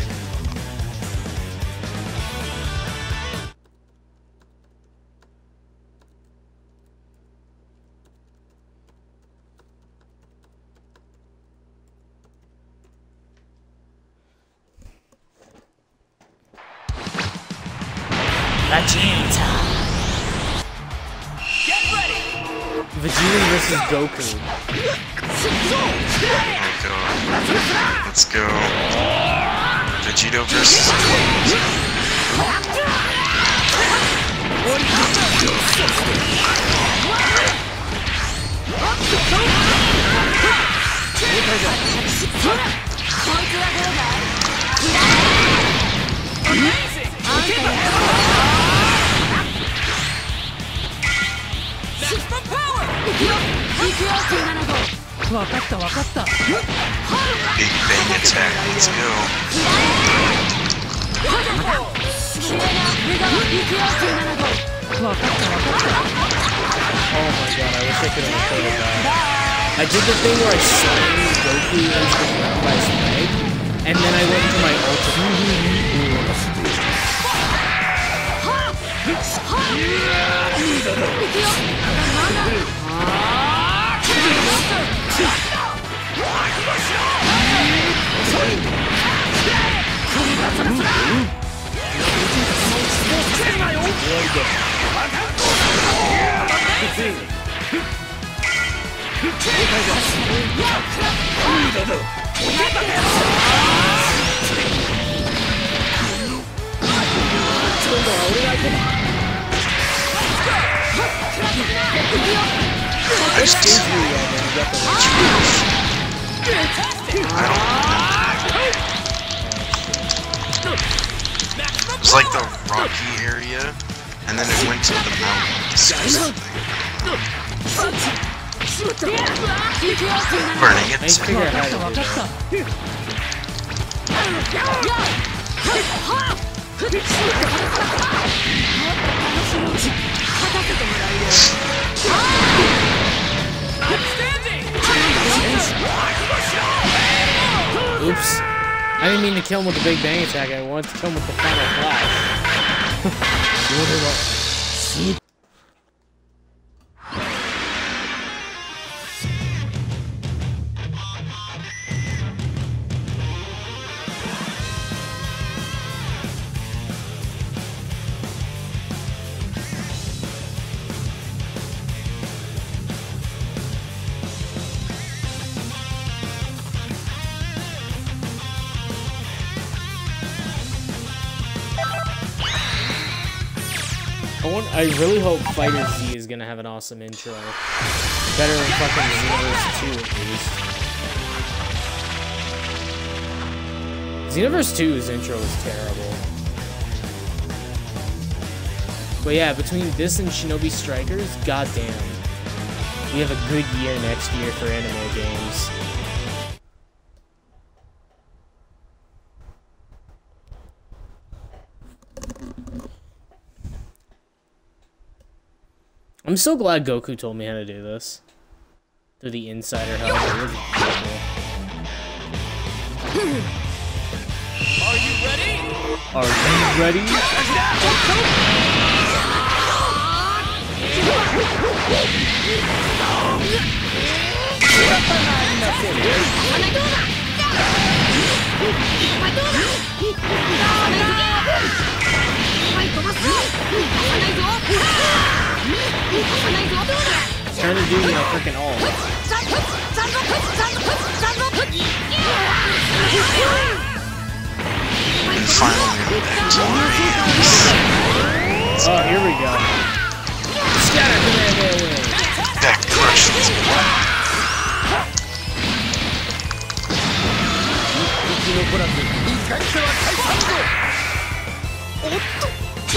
Really hope Fighter Z is gonna have an awesome intro. Better than fucking Xenoverse 2 at least. Xenoverse 2's intro is terrible. But yeah, between this and Shinobi Strikers, goddamn. We have a good year next year for anime games. I'm so glad Goku told me how to do this. Through the insider help. It was beautiful. Are you ready? Are you ready? Trying to do, you know, freaking all. And finally, Oh, here we go. Scatter Kamehameha! that crushed this これ以上好きにさ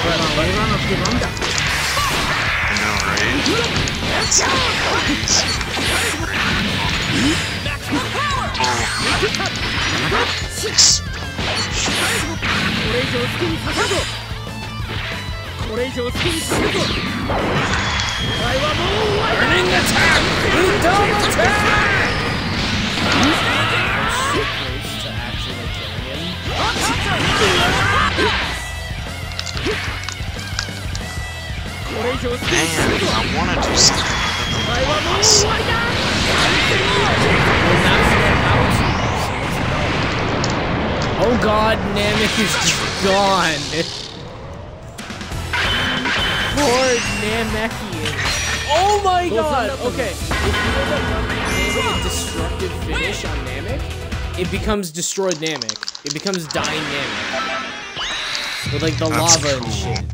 これは我々の出番だこれ以上好きにさせるぞこれ以上好きにさせるぞお前はもう終わりだレンガちゃん運動ちゃん Let's go! What I was- Oh god, Namek is just gone. Poor Namekian. Oh my god! Okay. If you look at Namek using a destructive finish on Namek, it becomes destroyed Namek. It becomes dying Namek. With like the That's lava and shit.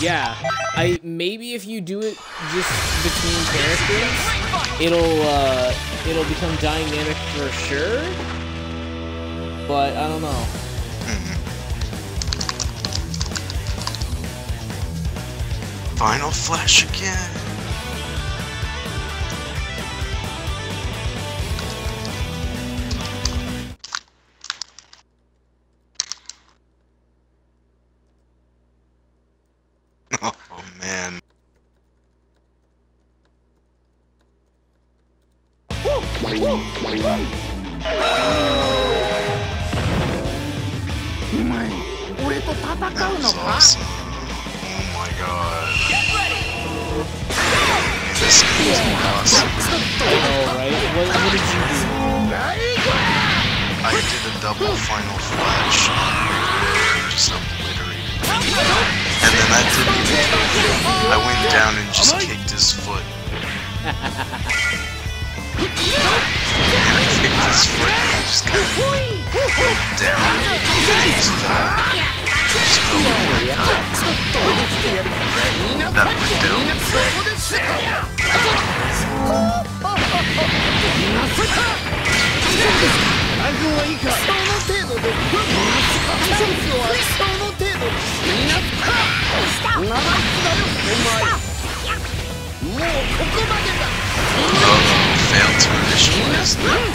Yeah. I maybe if you do it just between characters, it'll uh it'll become dynamic for sure. But I don't know. Final Flash again. Failed to initialize that.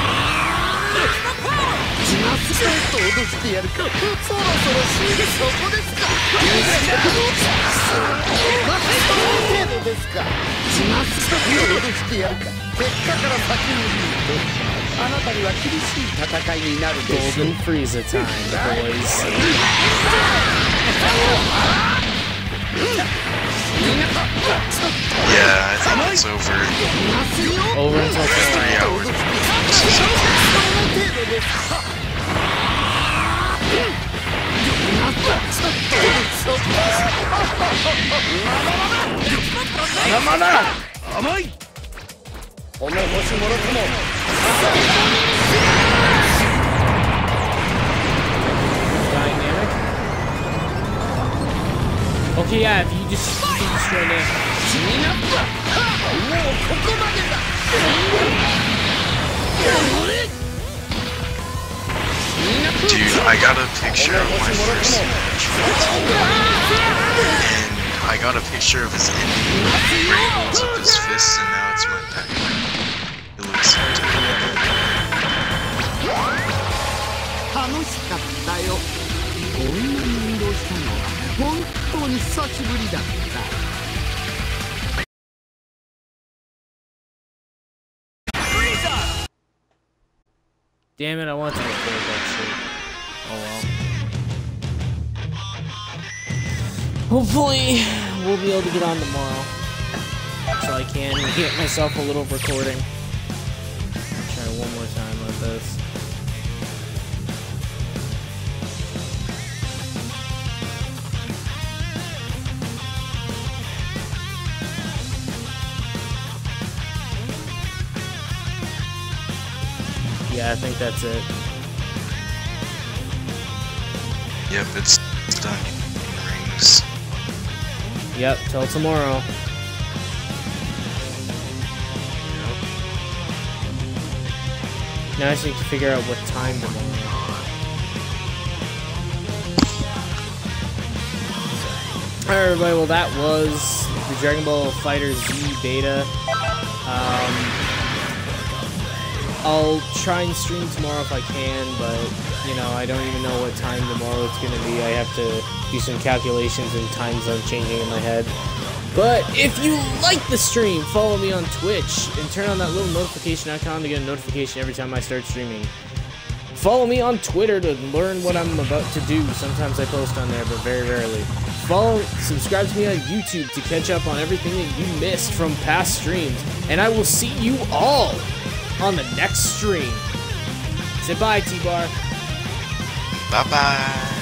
ジュアスペースを脅してやるかそろそろ死んでそこですか。意識をマストの程度ですかジュスペースを脅してやるか結果から先に言うとあなたには厳しい戦いになるでしょう Golden Freezer time, Yeah, I think it's over. Over until Three hours. Dynamic!「Okay, yeah, if you just you can destroy Namek. 気になったもうここまでだ Dude, I got a picture of my first match and I got a picture of his ending great holds up his fists and now it's my back. It looks so terrible. こんなに運動したのは本当に久しぶりだ Damn it, I want to record that shit. Oh well. Hopefully, we'll be able to get on tomorrow. So I can get myself a little recording. Try one more time with this. Yeah, I think that's it. Yep, it's done. Rings. Yep, till tomorrow. Now I just need to figure out what time tomorrow. Alright, everybody, well, that was the Dragon Ball FighterZ beta. Um, I'll try and stream tomorrow if I can, but, you know, I don't even know what time tomorrow it's going to be. I have to do some calculations and time zone changing in my head. But if you like the stream, follow me on Twitch and turn on that little notification icon to get a notification every time I start streaming. Follow me on Twitter to learn what I'm about to do. Sometimes I post on there, but very rarely. Follow, subscribe to me on YouTube to catch up on everything that you missed from past streams. And I will see you all on the next stream. Say bye, Tbarr. Bye bye.